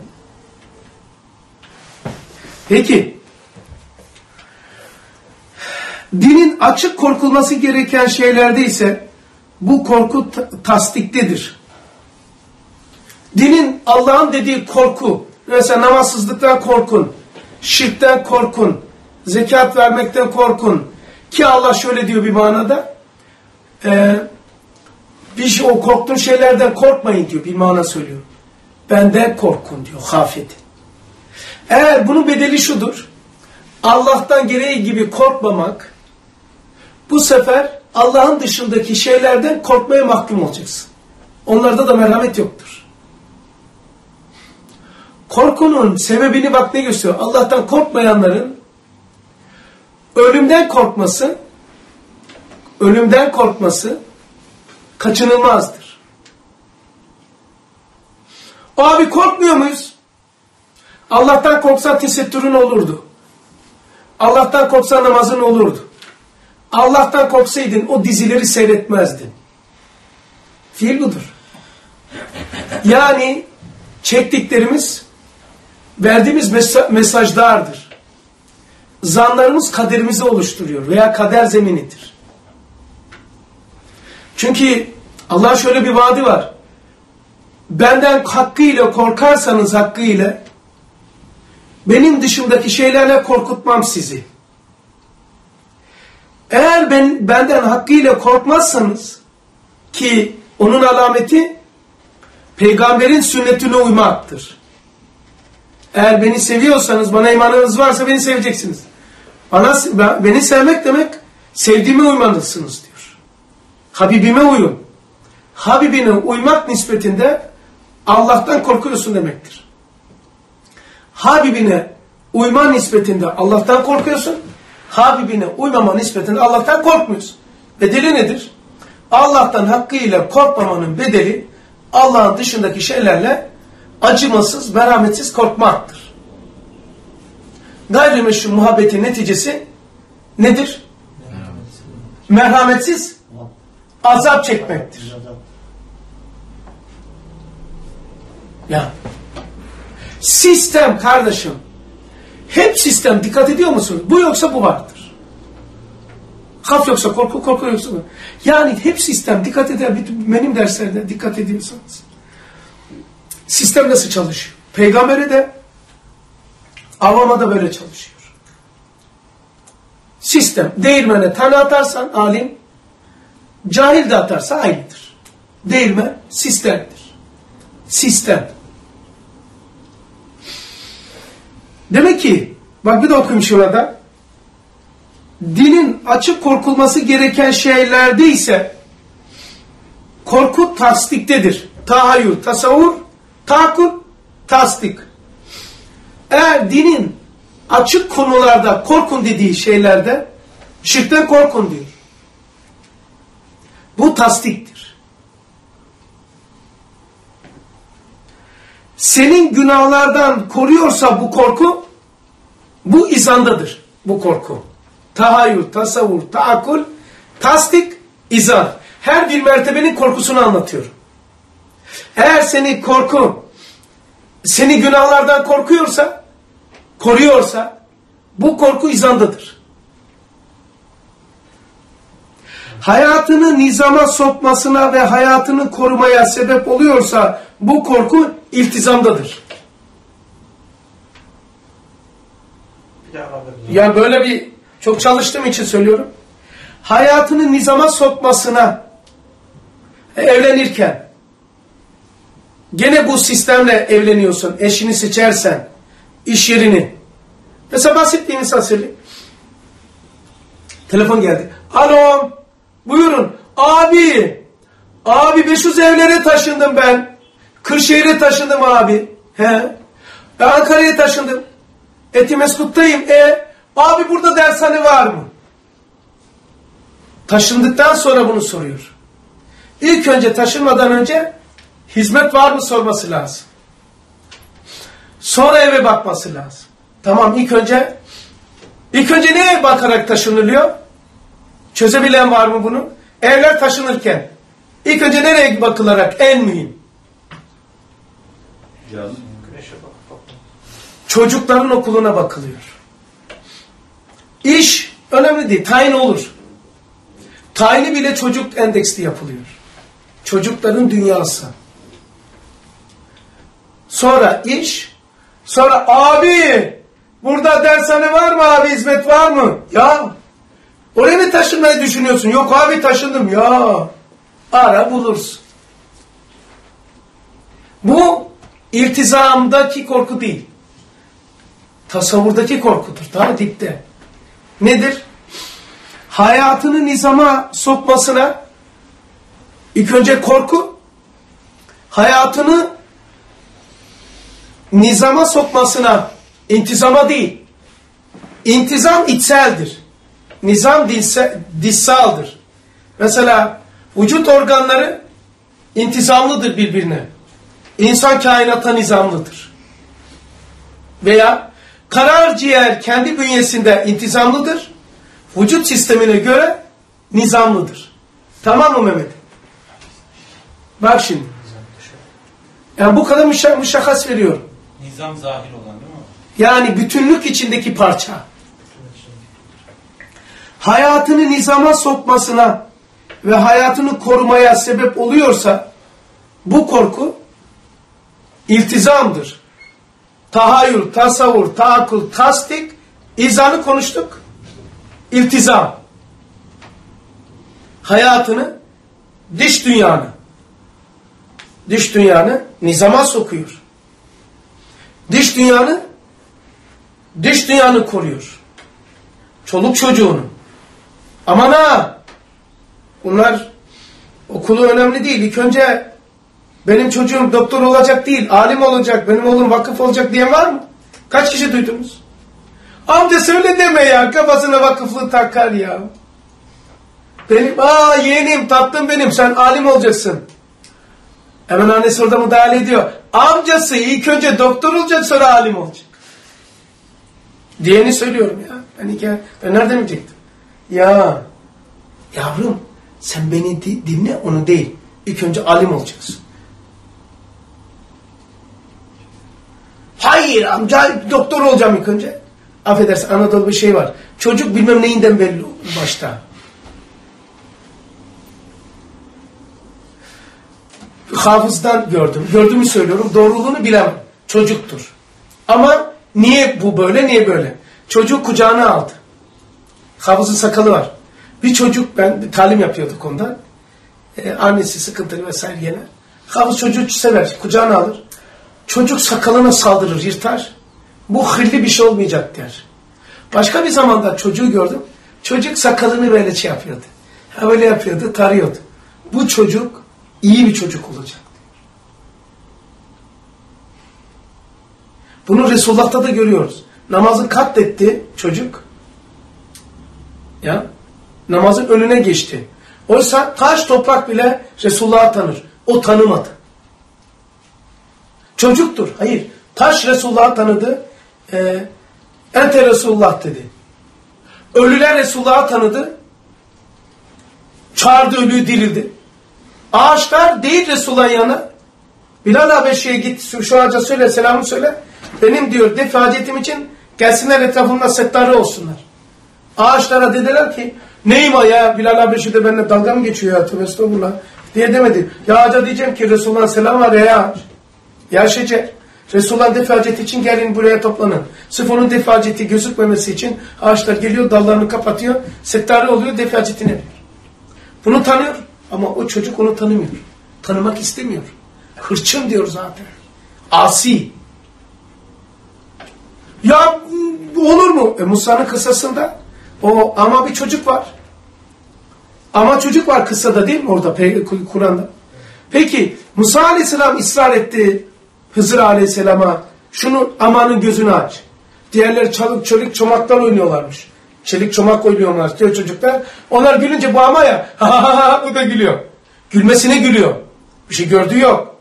Peki. Dinin açık korkulması gereken şeylerde ise bu korku ta- tasdiktedir. Dinin Allah'ın dediği korku, mesela namazsızlıktan korkun, şirkten korkun, zekat vermekten korkun. Ki Allah şöyle diyor bir manada, e, bir şey, o korktuğun şeylerden korkmayın diyor, bir mana söylüyor. Benden korkun diyor, hafedin. Eğer bunun bedeli şudur. Allah'tan gereği gibi korkmamak bu sefer Allah'ın dışındaki şeylerden korkmaya mahkum olacaksın. Onlarda da merhamet yoktur. Korkunun sebebini bak ne gösteriyor. Allah'tan korkmayanların ölümden korkması ölümden korkması kaçınılmazdır. Abi korkmuyor muyuz? Allah'tan korksan tesettürün olurdu. Allah'tan korksan namazın olurdu. Allah'tan korksaydın o dizileri seyretmezdin. Fiil budur. Yani çektiklerimiz verdiğimiz mesa mesajlardır. Zanlarımız kaderimizi oluşturuyor veya kader zeminidir. Çünkü Allah şöyle bir vaadi var. Benden hakkıyla korkarsanız hakkıyla benim dışımdaki şeylerle korkutmam sizi. Eğer ben benden hakkıyla korkmazsanız ki onun alameti peygamberin sünnetine uymaktır. Eğer beni seviyorsanız, bana imanınız varsa beni seveceksiniz. Bana, beni sevmek demek sevdiğime uymalısınız diyor. Habibime uyun. Habibine uymak nispetinde Allah'tan korkuyorsun demektir. Habibine uyma nispetinde Allah'tan korkuyorsun. Habibine uymama nispetinde Allah'tan korkmuyorsun. Bedeli nedir? Allah'tan hakkıyla korkmamanın bedeli Allah'ın dışındaki şeylerle acımasız, merhametsiz korkmaktır. Gayrimeşru muhabbetin neticesi nedir? Merhametsiz azap çekmektir. Ya. Sistem kardeşim. Hep sistem dikkat ediyor musunuz? Bu yoksa bu vardır. Haf yoksa korku, korku yoksa korku. Yani hep sistem. Dikkat eder. Benim derslerde dikkat ediyorsanız. Sistem nasıl çalışıyor? Peygambere de avama da böyle çalışıyor. Sistem. Değirmene tane atarsan alim, cahil de atarsa aynıdır. Değirmen sistemdir. Sistem. Demek ki, bak bir de okuyayım şurada. Dinin açık korkulması gereken şeylerde ise korku tasdiktedir. Tahayyül, tasavvur, tahakkul, tasdik. Eğer dinin açık konularda korkun dediği şeylerde şirkten korkun diyor. Bu tasdiktir. Senin günahlardan koruyorsa bu korku bu izandadır bu korku. Tahayyül, tasavvur, taakkul, tasdik, izan. Her bir mertebenin korkusunu anlatıyor. Eğer seni korku, seni günahlardan korkuyorsa, koruyorsa, bu korku izandadır. Hayatını nizama sokmasına ve hayatını korumaya sebep oluyorsa, bu korku iltizamdadır. Yani böyle bir çok çalıştığım için söylüyorum. Hayatını nizama sokmasına evlenirken gene bu sistemle evleniyorsun. Eşini seçersen, iş yerini. Mesela basit bir insan söyleyeyim. Telefon geldi. Alo, buyurun. Abi, abi 500 evlere taşındım ben. Kırşehir'e taşındım abi. He. Ben Ankara'ya taşındım. Etimeskut'tayım. E, abi burada dershane var mı? Taşındıktan sonra bunu soruyor. İlk önce taşınmadan önce hizmet var mı sorması lazım. Sonra eve bakması lazım. Tamam ilk önce ilk önce neye bakarak taşınılıyor? Çözebilen var mı bunu? Evler taşınırken ilk önce nereye bakılarak en mühim? Güneşe bak. bak. Çocukların okuluna bakılıyor. İş önemli değil. Tayin olur. Tayini bile çocuk endeksli yapılıyor. Çocukların dünyası. Sonra iş. Sonra abi burada dershane var mı abi hizmet var mı? Ya oraya mı taşınmayı düşünüyorsun? Yok abi taşındım. Ya ara bulursun. Bu iltizamdaki korku değil. Tasavvurdaki korkudur. Daha dipte. Nedir? Hayatını nizama sokmasına ilk önce korku, hayatını nizama sokmasına intizama değil. İntizam içseldir. Nizam dilse, dişsaldır. Mesela vücut organları intizamlıdır birbirine. İnsan kainata nizamlıdır. Veya karaciğer kendi bünyesinde intizamlıdır. Vücut sistemine göre nizamlıdır. Tamam mı Mehmet? Bak şimdi. Yani bu kadar müşahhas veriyorum. Nizam zahir olan değil mi? Yani bütünlük içindeki parça. Hayatını nizama sokmasına ve hayatını korumaya sebep oluyorsa bu korku iltizamdır. Tahayyül, tasavvur, taakul, tasdik, izanı konuştuk. İltizam. Hayatını, dış dünyanı, dış dünyanı nizama sokuyor. Dış dünyanı, dış dünyanı koruyor. Çoluk çocuğunu. Aman ha! Bunlar okulu önemli değil. İlk önce benim çocuğum doktor olacak değil, alim olacak, benim oğlum vakıf olacak diyen var mı? Kaç kişi duydunuz? Amca söyle deme ya, kafasına vakıflığı takar ya. Benim, aa yeğenim, tatlım benim, sen alim olacaksın. Hemen annesi orada müdahale ediyor. Amcası ilk önce doktor olacak, sonra alim olacak. Diyeni söylüyorum ya. Ben, hikaye, ben nereden bilecektim? Ya yavrum sen beni di dinle onu değil. İlk önce alim olacaksın. Hayır amca doktor olacağım ilk önce. Affedersin Anadolu bir şey var. Çocuk bilmem neyinden belli başta. Hafızdan gördüm. Gördüğümü söylüyorum. Doğruluğunu bilemem. Çocuktur. Ama niye bu böyle niye böyle? Çocuğu kucağına aldı. Hafızın sakalı var. Bir çocuk ben bir talim yapıyorduk ondan. Ee, annesi sıkıntılı vesaire gene. Hafız çocuğu sever. Kucağına alır. Çocuk sakalına saldırır, yırtar. Bu hırlı bir şey olmayacak der. Başka bir zamanda çocuğu gördüm. Çocuk sakalını böyle şey yapıyordu. Ha böyle yapıyordu, tarıyordu. Bu çocuk iyi bir çocuk olacak. Bunu Resulullah'ta da görüyoruz. Namazı katletti çocuk. Ya namazın önüne geçti. Oysa taş toprak bile Resulullah'ı tanır. O tanımadı. Çocuktur. Hayır. Taş Resulullah'ı tanıdı. Ee, Ente Resulullah dedi. Ölüler Resulullah'ı tanıdı. Çağırdı ölüyü dirildi. Ağaçlar değil Resulullah'ın yanına. Bilal Habeşi'ye git şu ağaca söyle selamı söyle. Benim diyor def hacetim için gelsinler etrafımda settarı olsunlar. Ağaçlara dediler ki neyim ya Bilal Habeşi de benimle dalga mı geçiyor ya tövbe estağfurullah diye demedi. Ya ağaca diyeceğim ki Resulullah'ın selam var ya ağaç. Ya şecer. Resulullah'ın def haceti için gelin buraya toplanın. Sırf onun def haceti gözükmemesi için ağaçlar geliyor dallarını kapatıyor. Settarı oluyor def hacetini veriyor. Bunu tanıyor ama o çocuk onu tanımıyor. Tanımak istemiyor. Hırçın diyor zaten. Asi. Ya olur mu? E, Musa'nın kıssasında o ama bir çocuk var. Ama çocuk var kıssada değil mi orada Kur'an'da? Peki Musa aleyhisselam ısrar etti Hızır aleyhisselama şunu amanın gözünü aç. Diğerleri çalık çelik çomaklar oynuyorlarmış. Çelik çomak oynuyorlar diyor çocuklar. Onlar gülünce bu ama ya [laughs] ha ha ha bu da gülüyor. Gülmesine gülüyor. Bir şey gördüğü yok.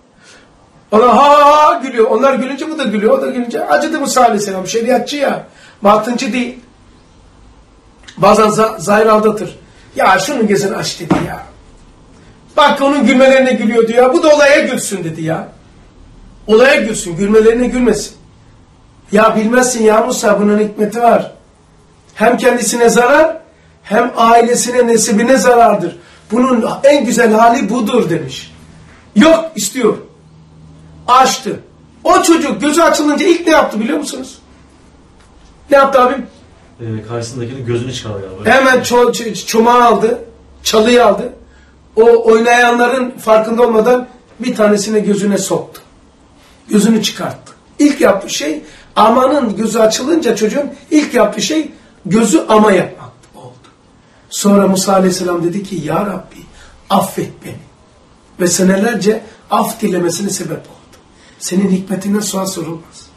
Ona ha ha ha gülüyor. Onlar gülünce bu da gülüyor. O da gülünce acıdı Musa aleyhisselam. Şeriatçı ya. Batıncı değil. Bazen zahir aldatır. Ya şunun gözünü aç dedi ya. Bak onun gülmelerine gülüyordu ya. Bu da olaya gülsün dedi ya. Olaya gülsün. Gülmelerine gülmesin. Ya bilmezsin ya Musa bunun hikmeti var. Hem kendisine zarar hem ailesine nesibine zarardır. Bunun en güzel hali budur demiş. Yok istiyor. Açtı. O çocuk gözü açılınca ilk ne yaptı biliyor musunuz? Ne yaptı abim? Ee, karşısındakinin gözünü çıkardı galiba. Hemen ço çomağı aldı. Çalıyı aldı. O oynayanların farkında olmadan bir tanesine gözüne soktu. Gözünü çıkarttı. İlk yaptığı şey amanın gözü açılınca çocuğun ilk yaptığı şey gözü ama yapmak oldu. Sonra Musa Aleyhisselam dedi ki Ya Rabbi affet beni. Ve senelerce af dilemesine sebep oldu. Senin hikmetinden sual sorulmaz.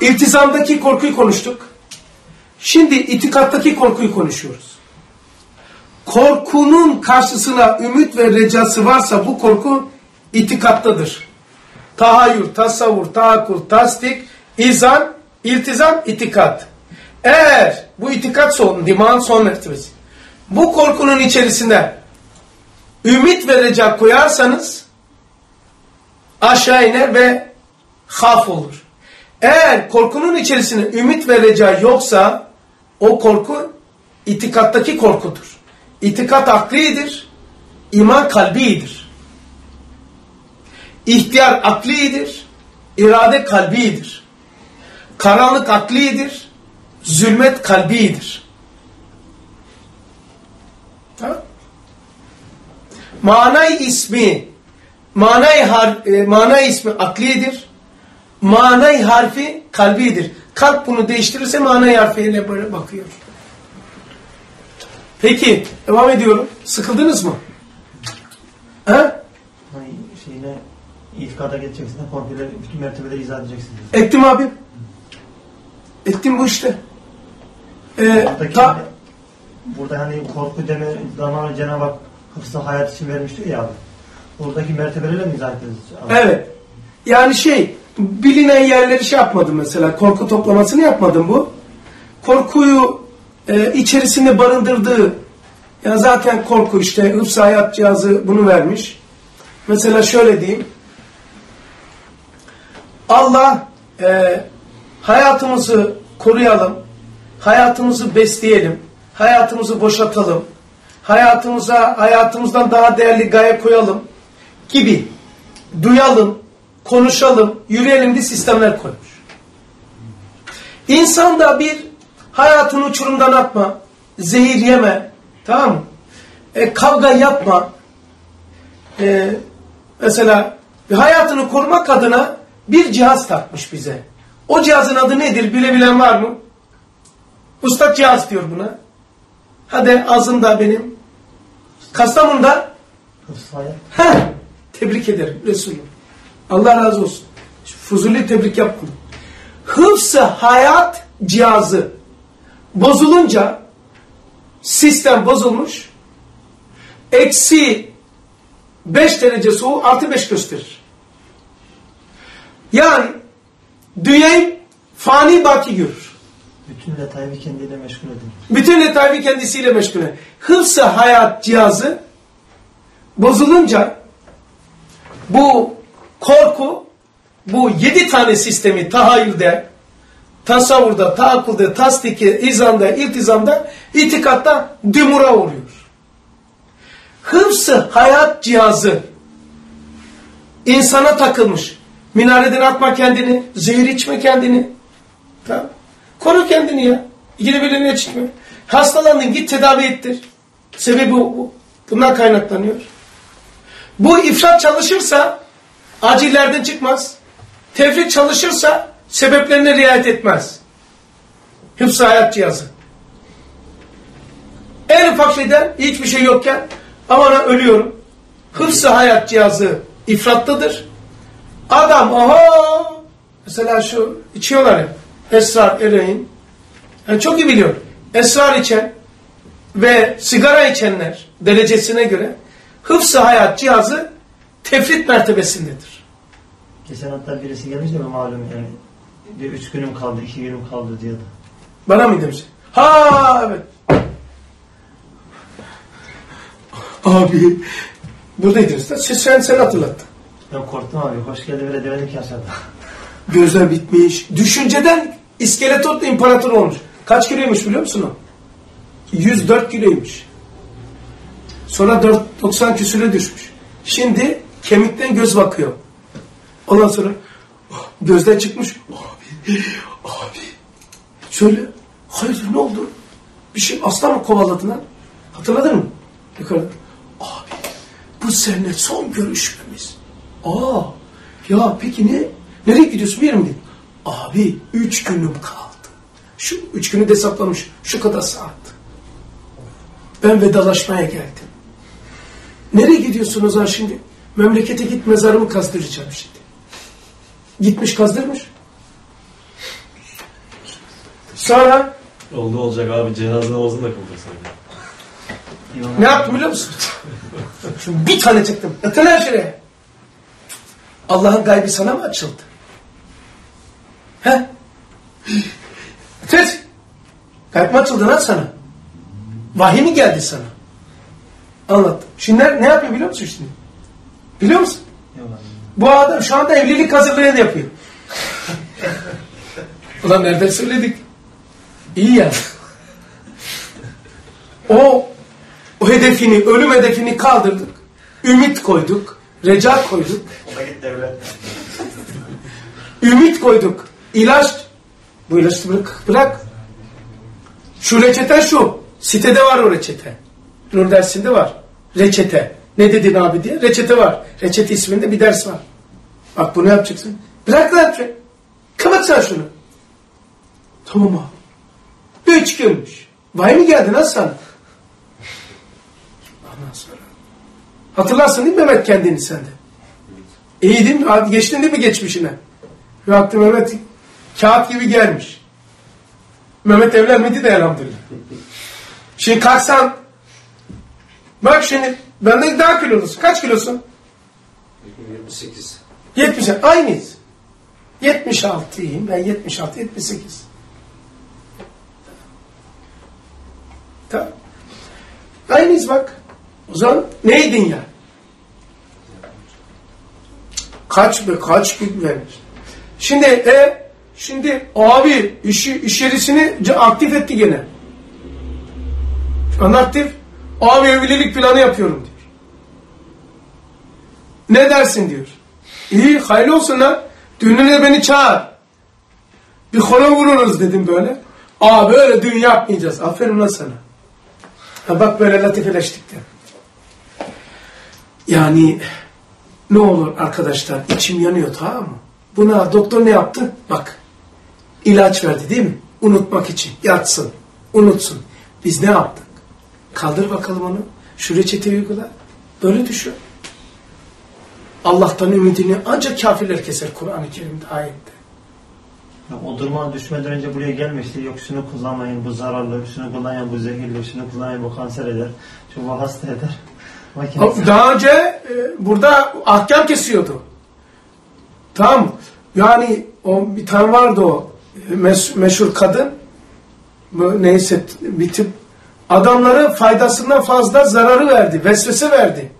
İltizamdaki korkuyu konuştuk. Şimdi itikattaki korkuyu konuşuyoruz. Korkunun karşısına ümit ve recası varsa bu korku itikattadır. Tahayyül, tasavvur, tahakkul, tasdik, izan, iltizam, itikat. Eğer bu itikat son, dimağın son mertebesi. Bu korkunun içerisinde ümit ve reca koyarsanız aşağı iner ve haf olur. Eğer korkunun içerisinde ümit ve reca yoksa o korku itikattaki korkudur. İtikat aklidir, iman kalbidir. İhtiyar aklidir, irade kalbidir. Karanlık aklidir, zulmet kalbidir. Tamam. Manay ismi, manay, har, e, manay ismi aklidir, manay harfi kalbidir. Kalp bunu değiştirirse manay harfiyle böyle bakıyor. Peki, devam ediyorum. Sıkıldınız mı? He? Hani şeyine itikada geçeceksin, komple bütün mertebeleri izah edeceksin. Ettim abi. Ettim bu işte. Ee, Buradaki, ta, burada hani korku deme zamanı Cenab-ı Hak hıfzı hayat için vermiştir ya abi. Buradaki mertebelerle mi izah edeceğiz? evet. Yani şey, bilinen yerleri şey yapmadım mesela. Korku toplamasını yapmadım bu. Korkuyu e, içerisinde barındırdığı, ya zaten korku işte, hıfzı hayat cihazı bunu vermiş. Mesela şöyle diyeyim. Allah e, hayatımızı koruyalım, hayatımızı besleyelim, hayatımızı boşaltalım, hayatımıza, hayatımızdan daha değerli gaye koyalım gibi duyalım, konuşalım, yürüyelim diye sistemler koymuş. İnsanda bir hayatını uçurumdan atma, zehir yeme, tamam mı? E, kavga yapma. E, mesela hayatını korumak adına bir cihaz takmış bize. O cihazın adı nedir bilebilen var mı? Usta cihaz diyor buna. Hadi ağzımda benim. Kastamonu'da. Heh, tebrik ederim Resulüm. Allah razı olsun. Fuzuli tebrik yapmadım. Hıfzı hayat cihazı bozulunca sistem bozulmuş eksi 5 derece soğuğu artı 5 gösterir. Yani dünyayı fani baki görür. Bütün detayını kendiyle meşgul edin. Bütün detaylı kendisiyle meşgul. Hıfzı hayat cihazı bozulunca bu korku bu yedi tane sistemi tahayyülde, tasavvurda, taakulde, tasdike, izanda, iltizamda, itikatta dümura oluyor. Hıfzı hayat cihazı insana takılmış. Minareden atma kendini, zehir içme kendini. Tamam. Koru kendini ya. İkide birine çıkma. Hastalandın git tedavi ettir. Sebebi bu. Bundan kaynaklanıyor. Bu ifrat çalışırsa acillerden çıkmaz. Tefrit çalışırsa sebeplerine riayet etmez. Hıfzı hayat cihazı. En ufak şeyden hiçbir şey yokken aman ha, ölüyorum. Hıfzı hayat cihazı ifrattadır. Adam aha mesela şu içiyorlar ya esrar, ereğin. Yani çok iyi biliyor. Esrar içen ve sigara içenler derecesine göre hıfzı hayat cihazı tefrit mertebesindedir. Geçen hatta birisi gelmiş de malum yani. Diyor üç günüm kaldı, iki günüm kaldı diyordu. Bana mı demiş? Ha evet. Abi buradaydınız da sen, sen, sen hatırlattın. Ben korktum abi. Hoş geldin böyle demedik ki aşağıda. [laughs] Gözler bitmiş. Düşünceden iskeletotlu imparator olmuş. Kaç kiloymuş biliyor musun o? 104 kiloymuş. Sonra 4, 90 küsüre düşmüş. Şimdi kemikten göz bakıyor. Ondan sonra oh, gözden çıkmış. Abi, abi. Şöyle, hayır ne oldu? Bir şey aslan mı kovaladın lan? Hatırladın mı? Yukarıda. Abi, bu seninle son görüşmemiz. Aa, ya peki ne? Nereye gidiyorsun bir gidiyorsun? Abi, üç günüm kaldı. Şu üç günü de hesaplamış. Şu kadar saat. Ben vedalaşmaya geldim. Nereye gidiyorsun o zaman şimdi? Memlekete git mezarımı kazdıracağım şimdi. Gitmiş kazdırmış. Sonra Oldu olacak abi cenaze namazını da kıldırsın. ne yaptım biliyor musun? Şimdi bir tane çıktım. Yatın her şeye. Allah'ın gaybi sana mı açıldı? He? Tez. Gayb mi açıldı lan sana? Vahiy mi geldi sana? Anlattım. Şimdi ne ne yapıyor biliyor musun şimdi? Biliyor musun? Bu adam şu anda evlilik hazırlığını yapıyor. Ulan nereden söyledik? İyi ya. O, o hedefini, ölüm hedefini kaldırdık. Ümit koyduk. Reca koyduk. Ümit koyduk. İlaç. Bu ilaçı bırak. bırak. Şu reçete şu. Sitede var o reçete. Nur dersinde var. Reçete. Ne dedin abi diye. Reçete var. Reçete isminde bir ders var. Bak bunu yapacaksın. Bırak lan şunu. Kapat sen şunu. Tamam abi. Üç günmüş. Vay mı geldi lan sana? Ondan sonra. Hatırlarsın değil mi Mehmet kendini sende? İyi değil mi? Abi geçtin değil mi geçmişine? Baktı Mehmet kağıt gibi gelmiş. Mehmet evlenmedi de elhamdülillah. [laughs] Şimdi kalksan bak şimdi benden daha kilolusun. Kaç kilosun? 28. 70. Aynıyız. 76'yım. Ben 76, 78. Tamam. Aynıyız bak. O zaman neydin ya? Kaç be kaç gün vermiş. Şimdi e şimdi abi işi iş yerisini c- aktif etti gene. Şu an aktif. Abi evlilik planı yapıyorum diyor. Ne dersin diyor. İyi hayırlı olsun lan. Düğününe beni çağır. Bir kola vururuz dedim böyle. Aa böyle düğün yapmayacağız. Aferin lan sana. Ha bak böyle latifeleştik de. Yani ne olur arkadaşlar içim yanıyor tamam mı? Buna doktor ne yaptı? Bak ilaç verdi değil mi? Unutmak için. Yatsın. Unutsun. Biz ne yaptık? Kaldır bakalım onu. Şu reçeteyi uygula. Böyle düşün. Allah'tan ümidini ancak kafirler keser Kur'an-ı Kerim'de ayette. Ya O duruma düşmeden önce buraya gelmişti. Yok şunu kullanmayın bu zararlı, şunu kullanmayın bu zehirli, şunu kullanmayın bu kanser eder, şu bu hasta eder. [laughs] Makinesi. Daha önce e, burada ahkam kesiyordu. Mı? Yani o bir tane vardı o e, mes- meşhur kadın neyse bir tip adamları faydasından fazla zararı verdi, vesvese verdi.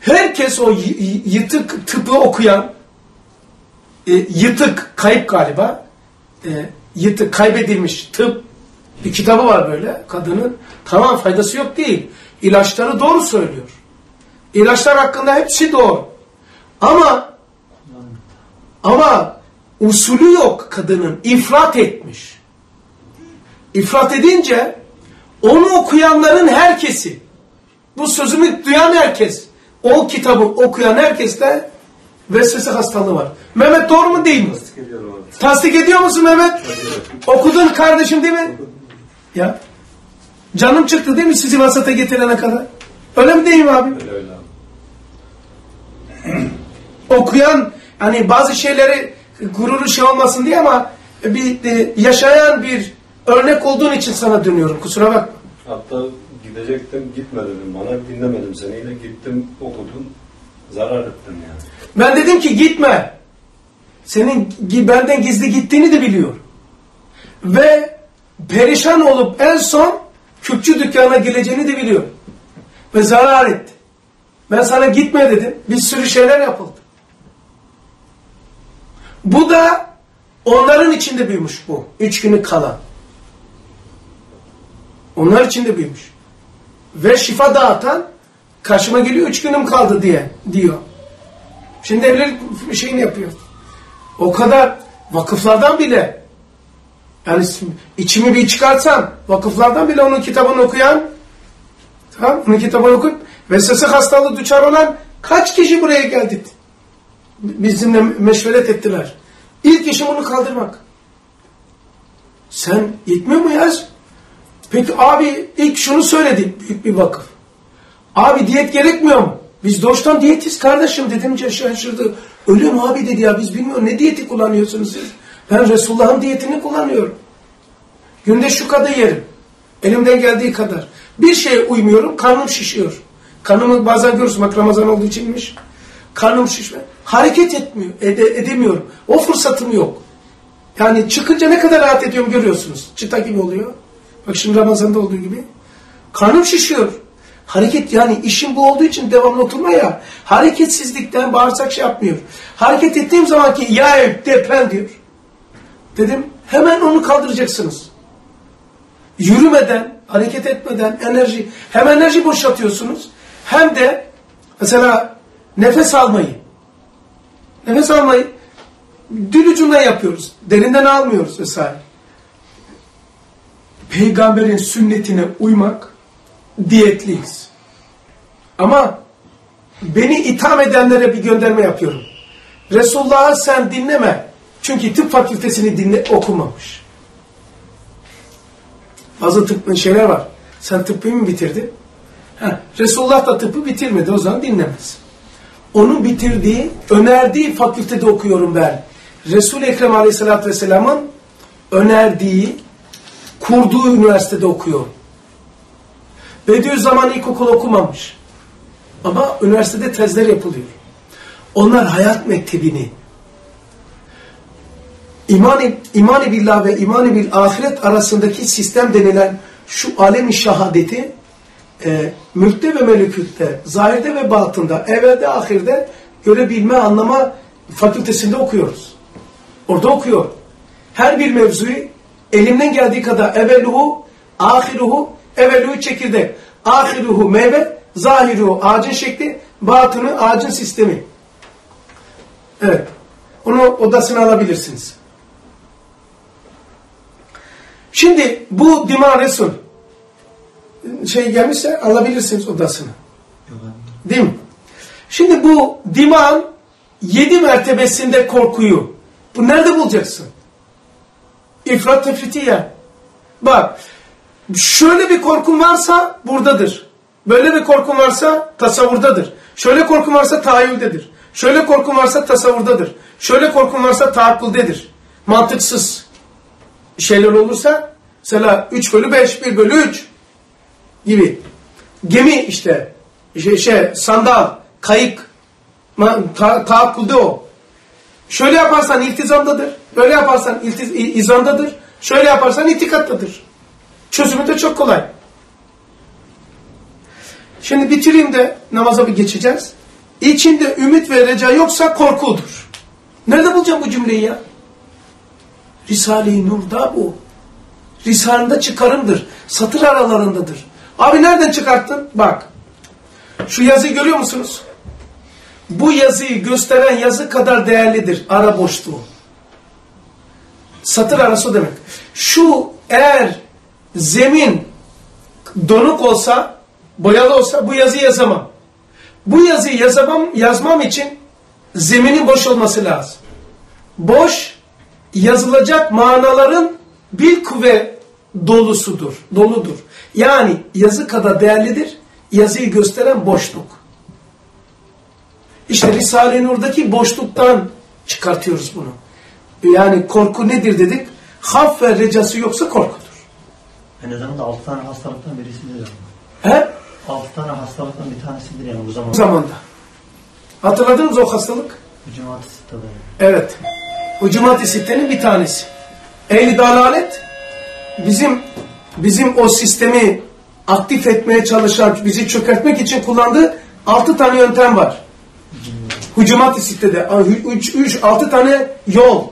Herkes o yıtık tıpı okuyan e, yıtık kayıp galiba e, yıtık kaybedilmiş tıp bir kitabı var böyle kadının. Tamam faydası yok değil. İlaçları doğru söylüyor. İlaçlar hakkında hepsi doğru. Ama ama usulü yok kadının. İfrat etmiş. İfrat edince onu okuyanların herkesi bu sözümü duyan herkes o kitabı okuyan herkes de vesvese hastalığı var. Mehmet doğru mu değil mi? Tasdik ediyorum abi. Tasdik ediyor musun Mehmet? Okudun kardeşim değil mi? Ya. Canım çıktı değil mi sizi vasata getirene kadar? Öyle mi değil mi abi? Öyle öyle abi. [clears throat] Okuyan hani bazı şeyleri gururu şey olmasın diye ama bir e, yaşayan bir örnek olduğun için sana dönüyorum. Kusura bakma. Hatta gidecektim gitme dedim bana dinlemedim seniyle gittim okudum zarar ettim yani. Ben dedim ki gitme. Senin benden gizli gittiğini de biliyor. Ve perişan olup en son küpçü dükkana geleceğini de biliyor. Ve zarar etti. Ben sana gitme dedim. Bir sürü şeyler yapıldı. Bu da onların içinde büyümüş bu. Üç günü kalan. Onlar içinde büyümüş. Ve şifa dağıtan karşıma geliyor üç günüm kaldı diye diyor. Şimdi evlilik şeyini yapıyor. O kadar vakıflardan bile yani içimi bir çıkarsam vakıflardan bile onun kitabını okuyan tamam onun kitabını okuyup vesvese hastalığı düçar olan kaç kişi buraya geldi? Bizimle meşveret ettiler. İlk işim onu kaldırmak. Sen yetmiyor mu yaz? Peki abi ilk şunu söyledi büyük bir vakıf. Abi diyet gerekmiyor mu? Biz doğuştan diyetiz kardeşim dedim şaşırdı. Öyle mi abi dedi ya biz bilmiyoruz ne diyeti kullanıyorsunuz siz? Ben Resulullah'ın diyetini kullanıyorum. Günde şu kadar yerim. Elimden geldiği kadar. Bir şeye uymuyorum karnım şişiyor. Karnımı bazen görürsün bak Ramazan olduğu içinmiş. Karnım şişme. Hareket etmiyor, ede- edemiyorum. O fırsatım yok. Yani çıkınca ne kadar rahat ediyorum görüyorsunuz. Çıta gibi oluyor. Bak şimdi Ramazan'da olduğu gibi. Karnım şişiyor. Hareket yani işim bu olduğu için devamlı oturma ya. Hareketsizlikten bağırsak şey yapmıyor. Hareket ettiğim zaman ki ya deprem diyor. Dedim hemen onu kaldıracaksınız. Yürümeden, hareket etmeden enerji, hem enerji boşaltıyorsunuz hem de mesela nefes almayı. Nefes almayı dil ucundan yapıyoruz. Derinden almıyoruz vesaire. Peygamberin sünnetine uymak diyetliyiz. Ama beni itham edenlere bir gönderme yapıyorum. Resulullah'ı sen dinleme. Çünkü tıp fakültesini dinle, okumamış. Bazı tıp şeyler var. Sen tıbbı mı bitirdin? Ha, Resulullah da tıbbı bitirmedi. O zaman dinlemez. Onun bitirdiği, önerdiği fakültede okuyorum ben. Resul-i Ekrem Aleyhisselatü Vesselam'ın önerdiği, kurduğu üniversitede okuyorum. Bediüzzaman ilkokul okumamış. Ama üniversitede tezler yapılıyor. Onlar hayat mektebini iman-ı iman billah ve iman bil ahiret arasındaki sistem denilen şu alemi şahadeti e, mülkte ve melekütte, zahirde ve batında, evvelde, ahirde görebilme, anlama fakültesinde okuyoruz. Orada okuyor. Her bir mevzuyu elimden geldiği kadar evveluhu, ahiruhu, evveluhu çekirdek. Ahiruhu meyve, zahiruhu ağacın şekli, batını ağacın sistemi. Evet. Onu odasına alabilirsiniz. Şimdi bu Dima Resul şey gelmişse alabilirsiniz odasını. Değil mi? Şimdi bu dimağın yedi mertebesinde korkuyu bu nerede bulacaksın? İfrat tefritiye. Bak şöyle bir korkun varsa buradadır. Böyle bir korkun varsa tasavvurdadır. Şöyle korkun varsa tahayyüldedir. Şöyle korkun varsa tasavvurdadır. Şöyle korkun varsa tahakküldedir. Mantıksız şeyler olursa mesela 3 bölü 5, 1 bölü 3 gibi. Gemi işte, şey, şey sandal, kayık, ta, tahakkülde o. Şöyle yaparsan iltizamdadır, böyle yaparsan iltiz, izandadır, şöyle yaparsan itikattadır. Çözümü de çok kolay. Şimdi bitireyim de namaza bir geçeceğiz. İçinde ümit ve reca yoksa korkudur. Nerede bulacağım bu cümleyi ya? Risale-i Nur'da bu. Risale'de çıkarımdır. Satır aralarındadır. Abi nereden çıkarttın? Bak. Şu yazıyı görüyor musunuz? Bu yazıyı gösteren yazı kadar değerlidir. Ara boşluğu. Satır arası demek. Şu eğer zemin donuk olsa, boyalı olsa bu yazıyı yazamam. Bu yazıyı yazamam, yazmam için zeminin boş olması lazım. Boş, yazılacak manaların bir kuvve dolusudur, doludur. Yani yazı kadar değerlidir, yazıyı gösteren boşluk. İşte Risale-i Nur'daki boşluktan çıkartıyoruz bunu. Yani korku nedir dedik? Haf ve recası yoksa korkudur. Aynı zamanda 6 tane hastalıktan birisidir. He? 6 tane hastalıktan bir tanesidir yani bu O zamanda. zamanda. Hatırladınız o hastalık? Sitta'da. Evet. Hucumat-ı Sitte'nin bir tanesi. Ehli dalalet bizim bizim o sistemi aktif etmeye çalışan, bizi çökertmek için kullandığı altı tane yöntem var. Üç, üç, altı tane yol.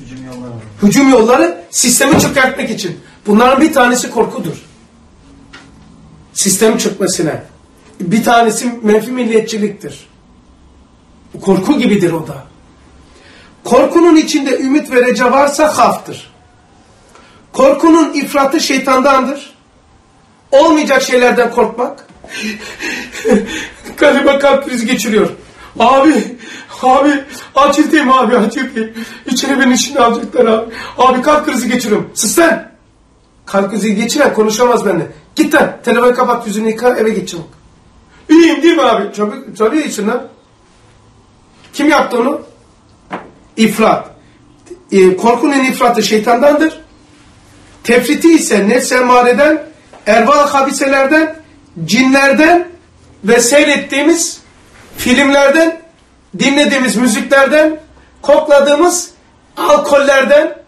Hücum yolları. Hücum yolları sistemi çökertmek için. Bunların bir tanesi korkudur. Sistem çökmesine. Bir tanesi menfi milliyetçiliktir. Korku gibidir o da. Korkunun içinde ümit ve reca varsa haftır. Korkunun ifratı şeytandandır. Olmayacak şeylerden korkmak. [laughs] Galiba kalp krizi geçiriyor. Abi, abi acildeyim abi acildeyim. İçine beni içine alacaklar abi. Abi kalp krizi geçiriyorum. Sus sen. Kalp krizi geçiren konuşamaz benimle. Git lan telefonu kapat yüzünü yıka eve git çabuk. İyiyim değil mi abi? Tabii iyisin lan. Kim yaptı onu? İfrat. Ee, korkunun ifratı şeytandandır. Tefriti ise nefs emareden, erval habiselerden, cinlerden ve seyrettiğimiz filmlerden, dinlediğimiz müziklerden, kokladığımız alkollerden,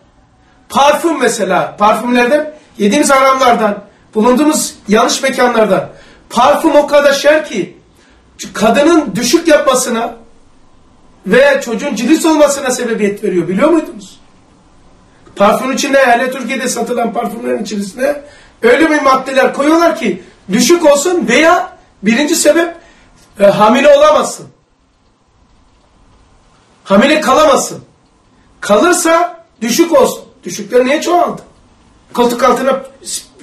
parfüm mesela, parfümlerden, yediğimiz haramlardan, bulunduğumuz yanlış mekanlardan. Parfüm o kadar şer ki, kadının düşük yapmasına ve çocuğun cilis olmasına sebebiyet veriyor. Biliyor muydunuz? Parfümün içinde, hele Türkiye'de satılan parfümlerin içerisine öyle bir maddeler koyuyorlar ki düşük olsun veya birinci sebep e, hamile olamazsın. Hamile kalamazsın. Kalırsa düşük olsun. Düşükler niye çoğaldı? Koltuk altına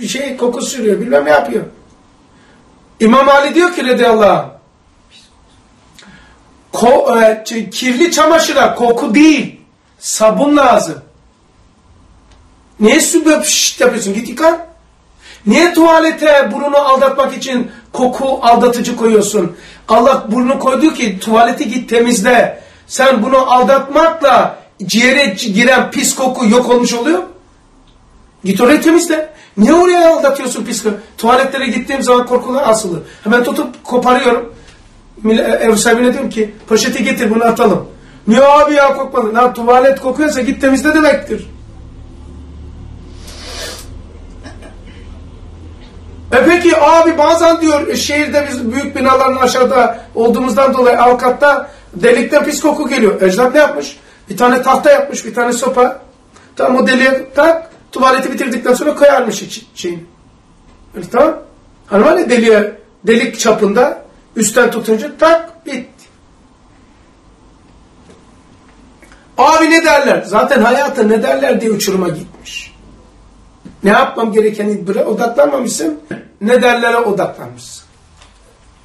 şey koku sürüyor. Bilmem ne yapıyor. İmam Ali diyor ki radıyallahu Ko, e, kirli çamaşıra koku değil, sabun lazım. Niye şişt yapıyorsun? Git yıka. Niye tuvalete burnunu aldatmak için koku aldatıcı koyuyorsun? Allah burnunu koydu ki tuvaleti git temizle. Sen bunu aldatmakla ciğere giren pis koku yok olmuş oluyor. Git orayı temizle. Niye oraya aldatıyorsun pis koku? Tuvaletlere gittiğim zaman korkular asılı. Hemen tutup koparıyorum. Ev sahibine diyorum ki poşeti getir bunu atalım. Niye abi ya kokmadı? Na, tuvalet kokuyorsa git temizle demektir. E peki abi bazen diyor e, şehirde biz büyük binaların aşağıda olduğumuzdan dolayı alt katta delikten pis koku geliyor. Ecdat ne yapmış? Bir tane tahta yapmış, bir tane sopa. Tamam o deliğe tak, tuvaleti bitirdikten sonra koyarmış için. Şeyin. Tamam. Hani var ya deliğe, delik çapında üstten tutunca tak bitti. Abi ne derler? Zaten hayata ne derler diye uçuruma gitmiş. Ne yapmam gerekeni odaklanmamışsın. Ne derlere odaklanmışsın.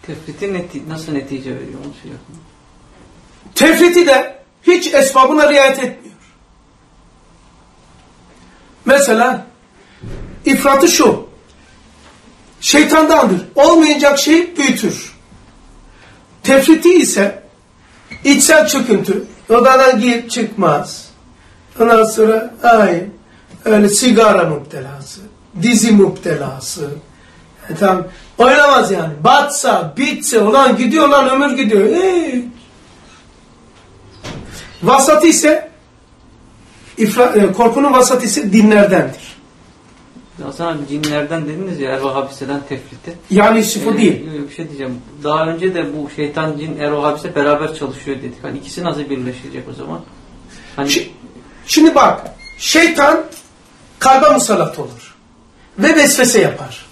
Tefriti neti, nasıl netice veriyor onu şey yapın. Tefriti de hiç esbabına riayet etmiyor. Mesela ifratı şu. Şeytandandır. Olmayacak şeyi büyütür. Tefriti ise içsel çöküntü. Odadan girip çıkmaz. Ondan sonra ay öyle sigara müptelası, dizi müptelası. E, tamam. Oynamaz yani. Batsa, bitse, ulan gidiyor lan ömür gidiyor. Hiç. Vasatı ise ifra, e, korkunun vasatı ise dinlerdendir. Hasan abi cinlerden dediniz ya ervah habiseden tefriti. Yani sıfır Ee, değil. Bir şey diyeceğim. Daha önce de bu şeytan, cin, ervah habise beraber çalışıyor dedik. Hani ikisi nasıl birleşecek o zaman? Hani Şi- Şimdi bak, şeytan kalbe musallat olur. Ve vesvese yapar.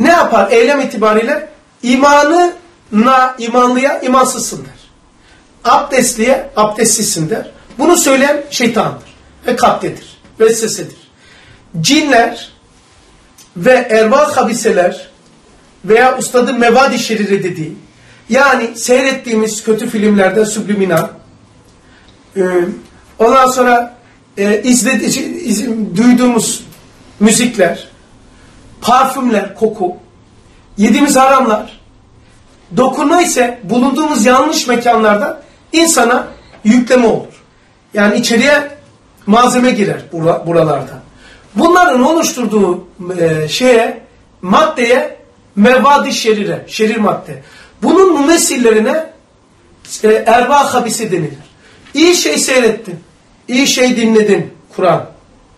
Ne yapar eylem itibariyle? İmanı na imanlıya imansızsın der. Abdestliye abdestsizsin der. Bunu söyleyen şeytandır. Ve kalptedir. Vesvesedir. Cinler ve ervah habiseler veya ustadı mevadi şerire dediği yani seyrettiğimiz kötü filmlerde subliminal ee, ondan sonra e, izledi, iz- duyduğumuz müzikler, parfümler, koku, yediğimiz haramlar, dokunma ise bulunduğumuz yanlış mekanlarda insana yükleme olur. Yani içeriye malzeme girer bura- buralarda. Bunların oluşturduğu e, şeye, maddeye mevadi şerire, şerir madde. Bunun mümessillerine e, erva habisi denilir. İyi şey seyrettin, iyi şey dinledin, Kur'an,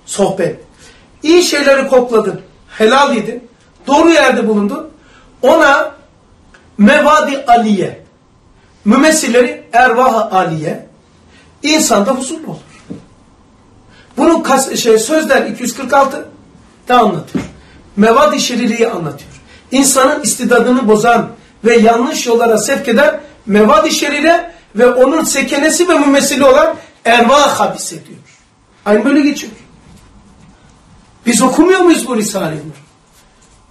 sohbet. İyi şeyleri kokladın, helal yedin, doğru yerde bulundun. Ona mevadi aliye, mümessilleri ervah aliye, insanda huzurlu olur. Bunun şey, sözler 246 da anlatıyor. Mevadi şeriliği anlatıyor. İnsanın istidadını bozan ve yanlış yollara sevk eden mevadi şerire ve onun sekenesi ve mümessili olan ervah habis ediyor. Aynı böyle geçiyor. Biz okumuyor muyuz bu Risale-i Nur?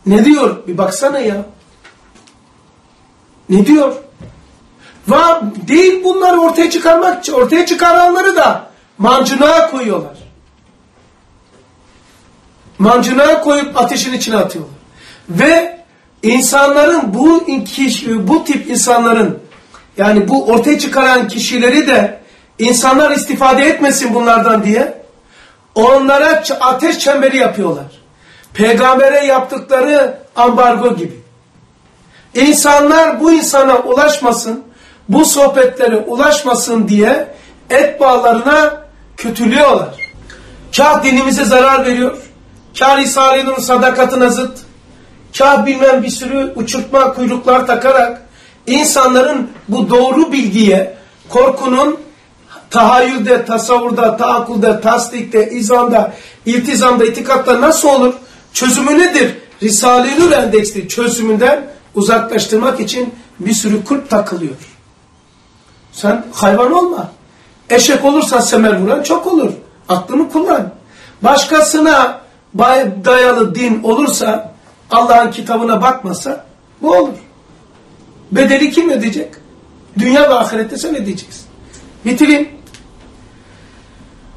Ne diyor? Bir baksana ya. Ne diyor? Ve değil bunları ortaya çıkarmak, ortaya çıkaranları da mancınığa koyuyorlar. Mancınığa koyup ateşin içine atıyorlar. Ve insanların bu bu tip insanların yani bu ortaya çıkaran kişileri de insanlar istifade etmesin bunlardan diye onlara ateş çemberi yapıyorlar. Peygambere yaptıkları ambargo gibi. İnsanlar bu insana ulaşmasın, bu sohbetlere ulaşmasın diye et bağlarına kötülüyorlar. Kah dinimize zarar veriyor, kah Risale-i Nur'un sadakatine zıt, kah bilmem bir sürü uçurtma kuyruklar takarak insanların bu doğru bilgiye, korkunun tahayyülde, tasavvurda, taakkulde, tasdikte, izanda, iltizamda, itikatta nasıl olur? Çözümü nedir? Risale-i Nur endeksli çözümünden uzaklaştırmak için bir sürü kulp takılıyor. Sen hayvan olma. Eşek olursan semer vuran çok olur. Aklını kullan. Başkasına dayalı din olursa, Allah'ın kitabına bakmasa bu olur. Bedeli kim ödeyecek? Dünya ve ahirette sen ödeyeceksin. Bitireyim.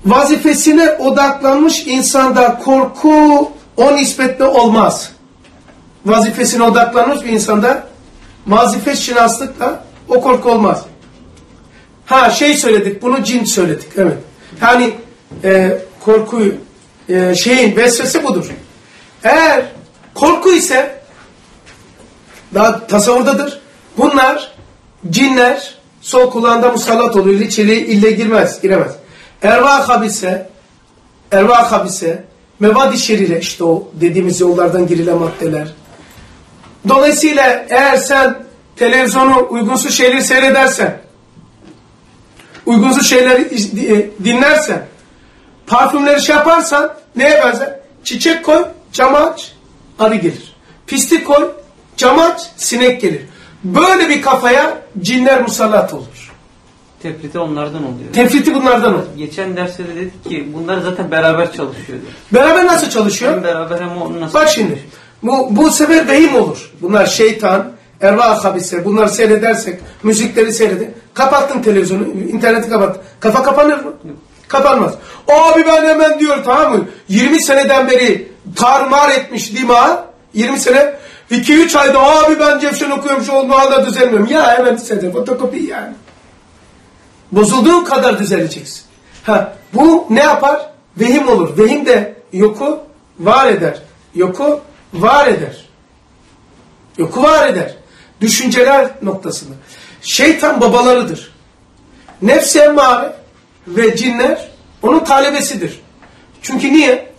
Vazifesine odaklanmış insanda korku o nispetle olmaz. Vazifesine odaklanmış bir insanda vazife şinaslıkla o korku olmaz. Ha şey söyledik, bunu cin söyledik. Evet. Yani e, korkuyu, e, şeyin vesvese budur. Eğer korku ise daha tasavvurdadır. Bunlar cinler sol kulağında musallat oluyor. İçeri ille girmez, giremez. Ervah habise, ervah habise, mevadi şerire işte o dediğimiz yollardan girilen maddeler. Dolayısıyla eğer sen televizyonu uygunsuz şeyleri seyredersen, uygunsuz şeyleri e, dinlersen, parfümleri şey yaparsan neye benzer? Çiçek koy, cama aç, arı gelir. Pislik koy, cam aç, sinek gelir. Böyle bir kafaya cinler musallat olur. Tefriti onlardan oluyor. Tefriti bunlardan olur. Geçen derste de dedik ki bunlar zaten beraber çalışıyor. Beraber nasıl çalışıyor? Hem beraber hem onu nasıl Bak şimdi, bu, bu sefer vehim olur. Bunlar şeytan, erva habise, bunları seyredersek, müzikleri seyredin. Kapattın televizyonu, interneti kapat. Kafa kapanır mı? Kapanmaz. Abi ben hemen diyor tamam mı? 20 seneden beri tarmar etmiş dima, 20 sene, 2-3 ayda abi ben Cevşen okuyorum şu olduğu halde düzelmiyorum. Ya hemen sede fotokopi yani. Bozulduğun kadar düzeleceksin. Ha, bu ne yapar? Vehim olur. Vehim de yoku var eder. Yoku var eder. Yoku var eder. Düşünceler noktasında. Şeytan babalarıdır. Nefs emmare ve cinler onun talebesidir. Çünkü niye?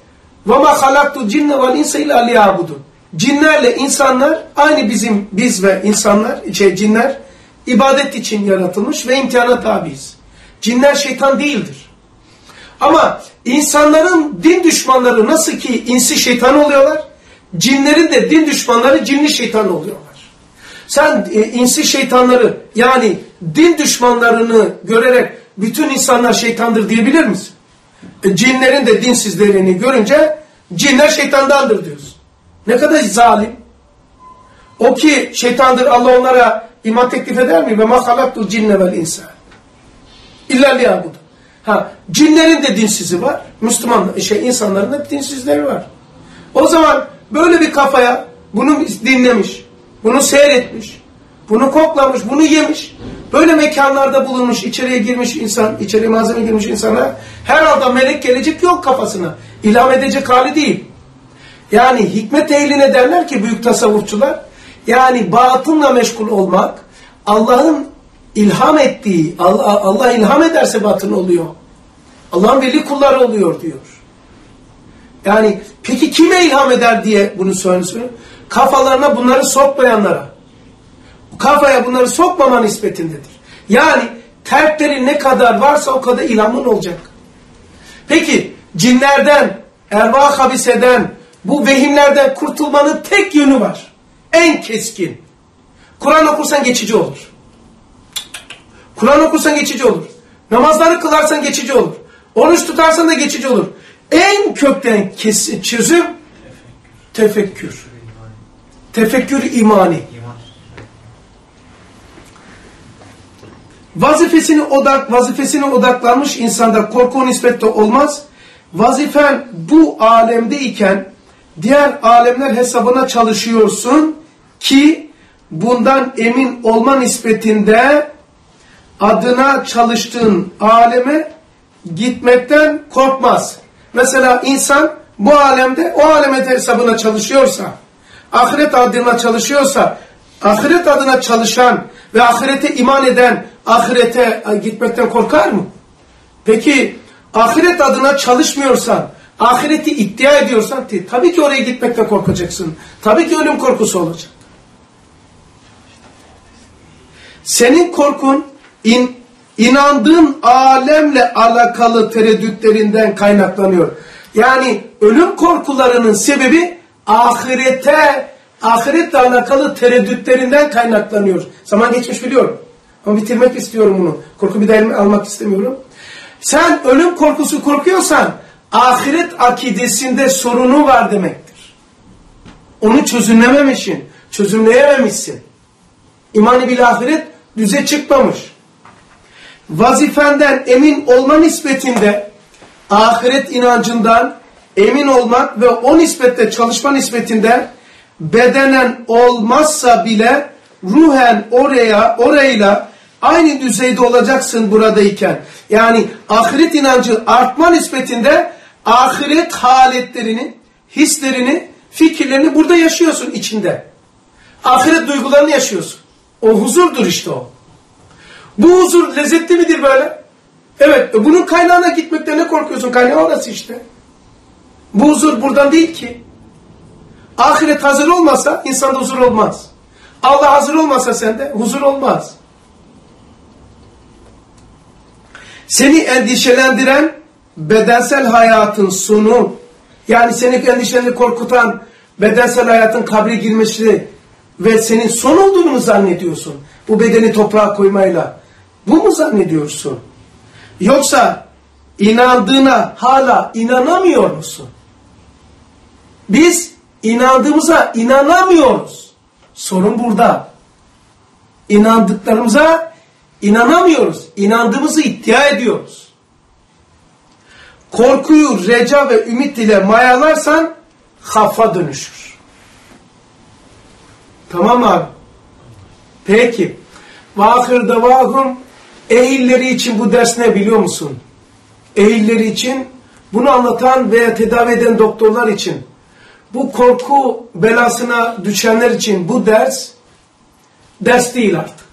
وَمَا خَلَقْتُ الْجِنَّ وَالْاِنْسَ اِلَّا لِيَعْبُدُونَ Cinlerle insanlar aynı bizim biz ve insanlar, şey, cinler ibadet için yaratılmış ve imtihana tabiiz. Cinler şeytan değildir. Ama insanların din düşmanları nasıl ki insi şeytan oluyorlar, cinlerin de din düşmanları cinli şeytan oluyorlar. Sen e, insi şeytanları yani din düşmanlarını görerek bütün insanlar şeytandır diyebilir misin? E, cinlerin de dinsizlerini görünce cinler şeytandandır diyorsun. Ne kadar zalim. O ki şeytandır Allah onlara iman teklif eder mi? Ve ma halaktul cinne vel insan. İlla liyabud. Ha, cinlerin de dinsizi var. Müslüman şey insanların da dinsizleri var. O zaman böyle bir kafaya bunu dinlemiş, bunu seyretmiş, bunu koklamış, bunu yemiş. Böyle mekanlarda bulunmuş, içeriye girmiş insan, içeriye malzeme girmiş insana herhalde melek gelecek yok kafasına. İlham edecek hali değil. Yani hikmet ehline derler ki büyük tasavvufçular, yani batınla meşgul olmak, Allah'ın ilham ettiği, Allah, Allah ilham ederse batın oluyor. Allah'ın veli kulları oluyor diyor. Yani peki kime ilham eder diye bunu söylüyor. Kafalarına bunları sokmayanlara. Kafaya bunları sokmama nispetindedir. Yani terkleri ne kadar varsa o kadar ilhamın olacak. Peki cinlerden, ervah habiseden, bu vehimlerden kurtulmanın tek yönü var. En keskin. Kur'an okursan geçici olur. Kur'an okursan geçici olur. Namazları kılarsan geçici olur. Oruç tutarsan da geçici olur. En kökten kesin çözüm tefekkür. Tefekkür imani. Vazifesini odak vazifesine odaklanmış insanda korku nispette olmaz. Vazifen bu alemdeyken diğer alemler hesabına çalışıyorsun ki bundan emin olma nispetinde adına çalıştığın aleme gitmekten korkmaz. Mesela insan bu alemde o alemet hesabına çalışıyorsa, ahiret adına çalışıyorsa, ahiret adına çalışan ve ahirete iman eden ahirete gitmekten korkar mı? Peki ahiret adına çalışmıyorsan, ahireti iddia ediyorsan tabii ki oraya gitmekten korkacaksın. Tabii ki ölüm korkusu olacak. Senin korkun in, inandığın alemle alakalı tereddütlerinden kaynaklanıyor. Yani ölüm korkularının sebebi ahirete, ahiretle alakalı tereddütlerinden kaynaklanıyor. Zaman geçmiş biliyorum. Ama bitirmek istiyorum bunu. Korku bir daha almak istemiyorum. Sen ölüm korkusu korkuyorsan ahiret akidesinde sorunu var demektir. Onu çözümlememişsin. Çözümleyememişsin. İmanı bil ahiret düze çıkmamış. Vazifenden emin olma nispetinde ahiret inancından emin olmak ve o nispette çalışma nispetinde bedenen olmazsa bile ruhen oraya orayla aynı düzeyde olacaksın buradayken. Yani ahiret inancı artma nispetinde ahiret haletlerini, hislerini, fikirlerini burada yaşıyorsun içinde. Ahiret duygularını yaşıyorsun. O huzurdur işte o. Bu huzur lezzetli midir böyle? Evet. E bunun kaynağına gitmekte ne korkuyorsun? Kaynağı orası işte. Bu huzur buradan değil ki. Ahiret hazır olmasa insanda huzur olmaz. Allah hazır olmasa sende huzur olmaz. Seni endişelendiren bedensel hayatın sonu, yani seni endişelerini korkutan bedensel hayatın kabre girmesi ve senin son olduğunu mu zannediyorsun? Bu bedeni toprağa koymayla. Bu mu zannediyorsun? Yoksa inandığına hala inanamıyor musun? Biz inandığımıza inanamıyoruz. Sorun burada. İnandıklarımıza inanamıyoruz. İnandığımızı iddia ediyoruz. Korkuyu reca ve ümit ile mayalarsan hafa dönüşür. Tamam abi. Peki. Vahir davahum ehilleri için bu ders ne biliyor musun? Ehilleri için bunu anlatan veya tedavi eden doktorlar için bu korku belasına düşenler için bu ders ders değil artık.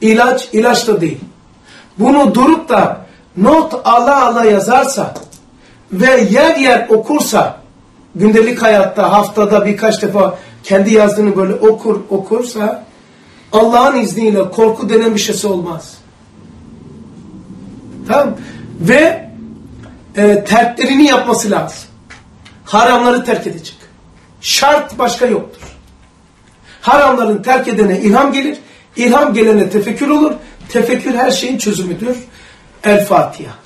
İlaç, ilaç da değil. Bunu durup da not ala ala yazarsa ve yer yer okursa gündelik hayatta haftada birkaç defa kendi yazdığını böyle okur okursa Allah'ın izniyle korku denen bir şeysi olmaz. Tamam Ve e, terklerini yapması lazım. Haramları terk edecek. Şart başka yoktur. Haramların terk edene ilham gelir. İlham gelene tefekkür olur. Tefekkür her şeyin çözümüdür. El Fatiha.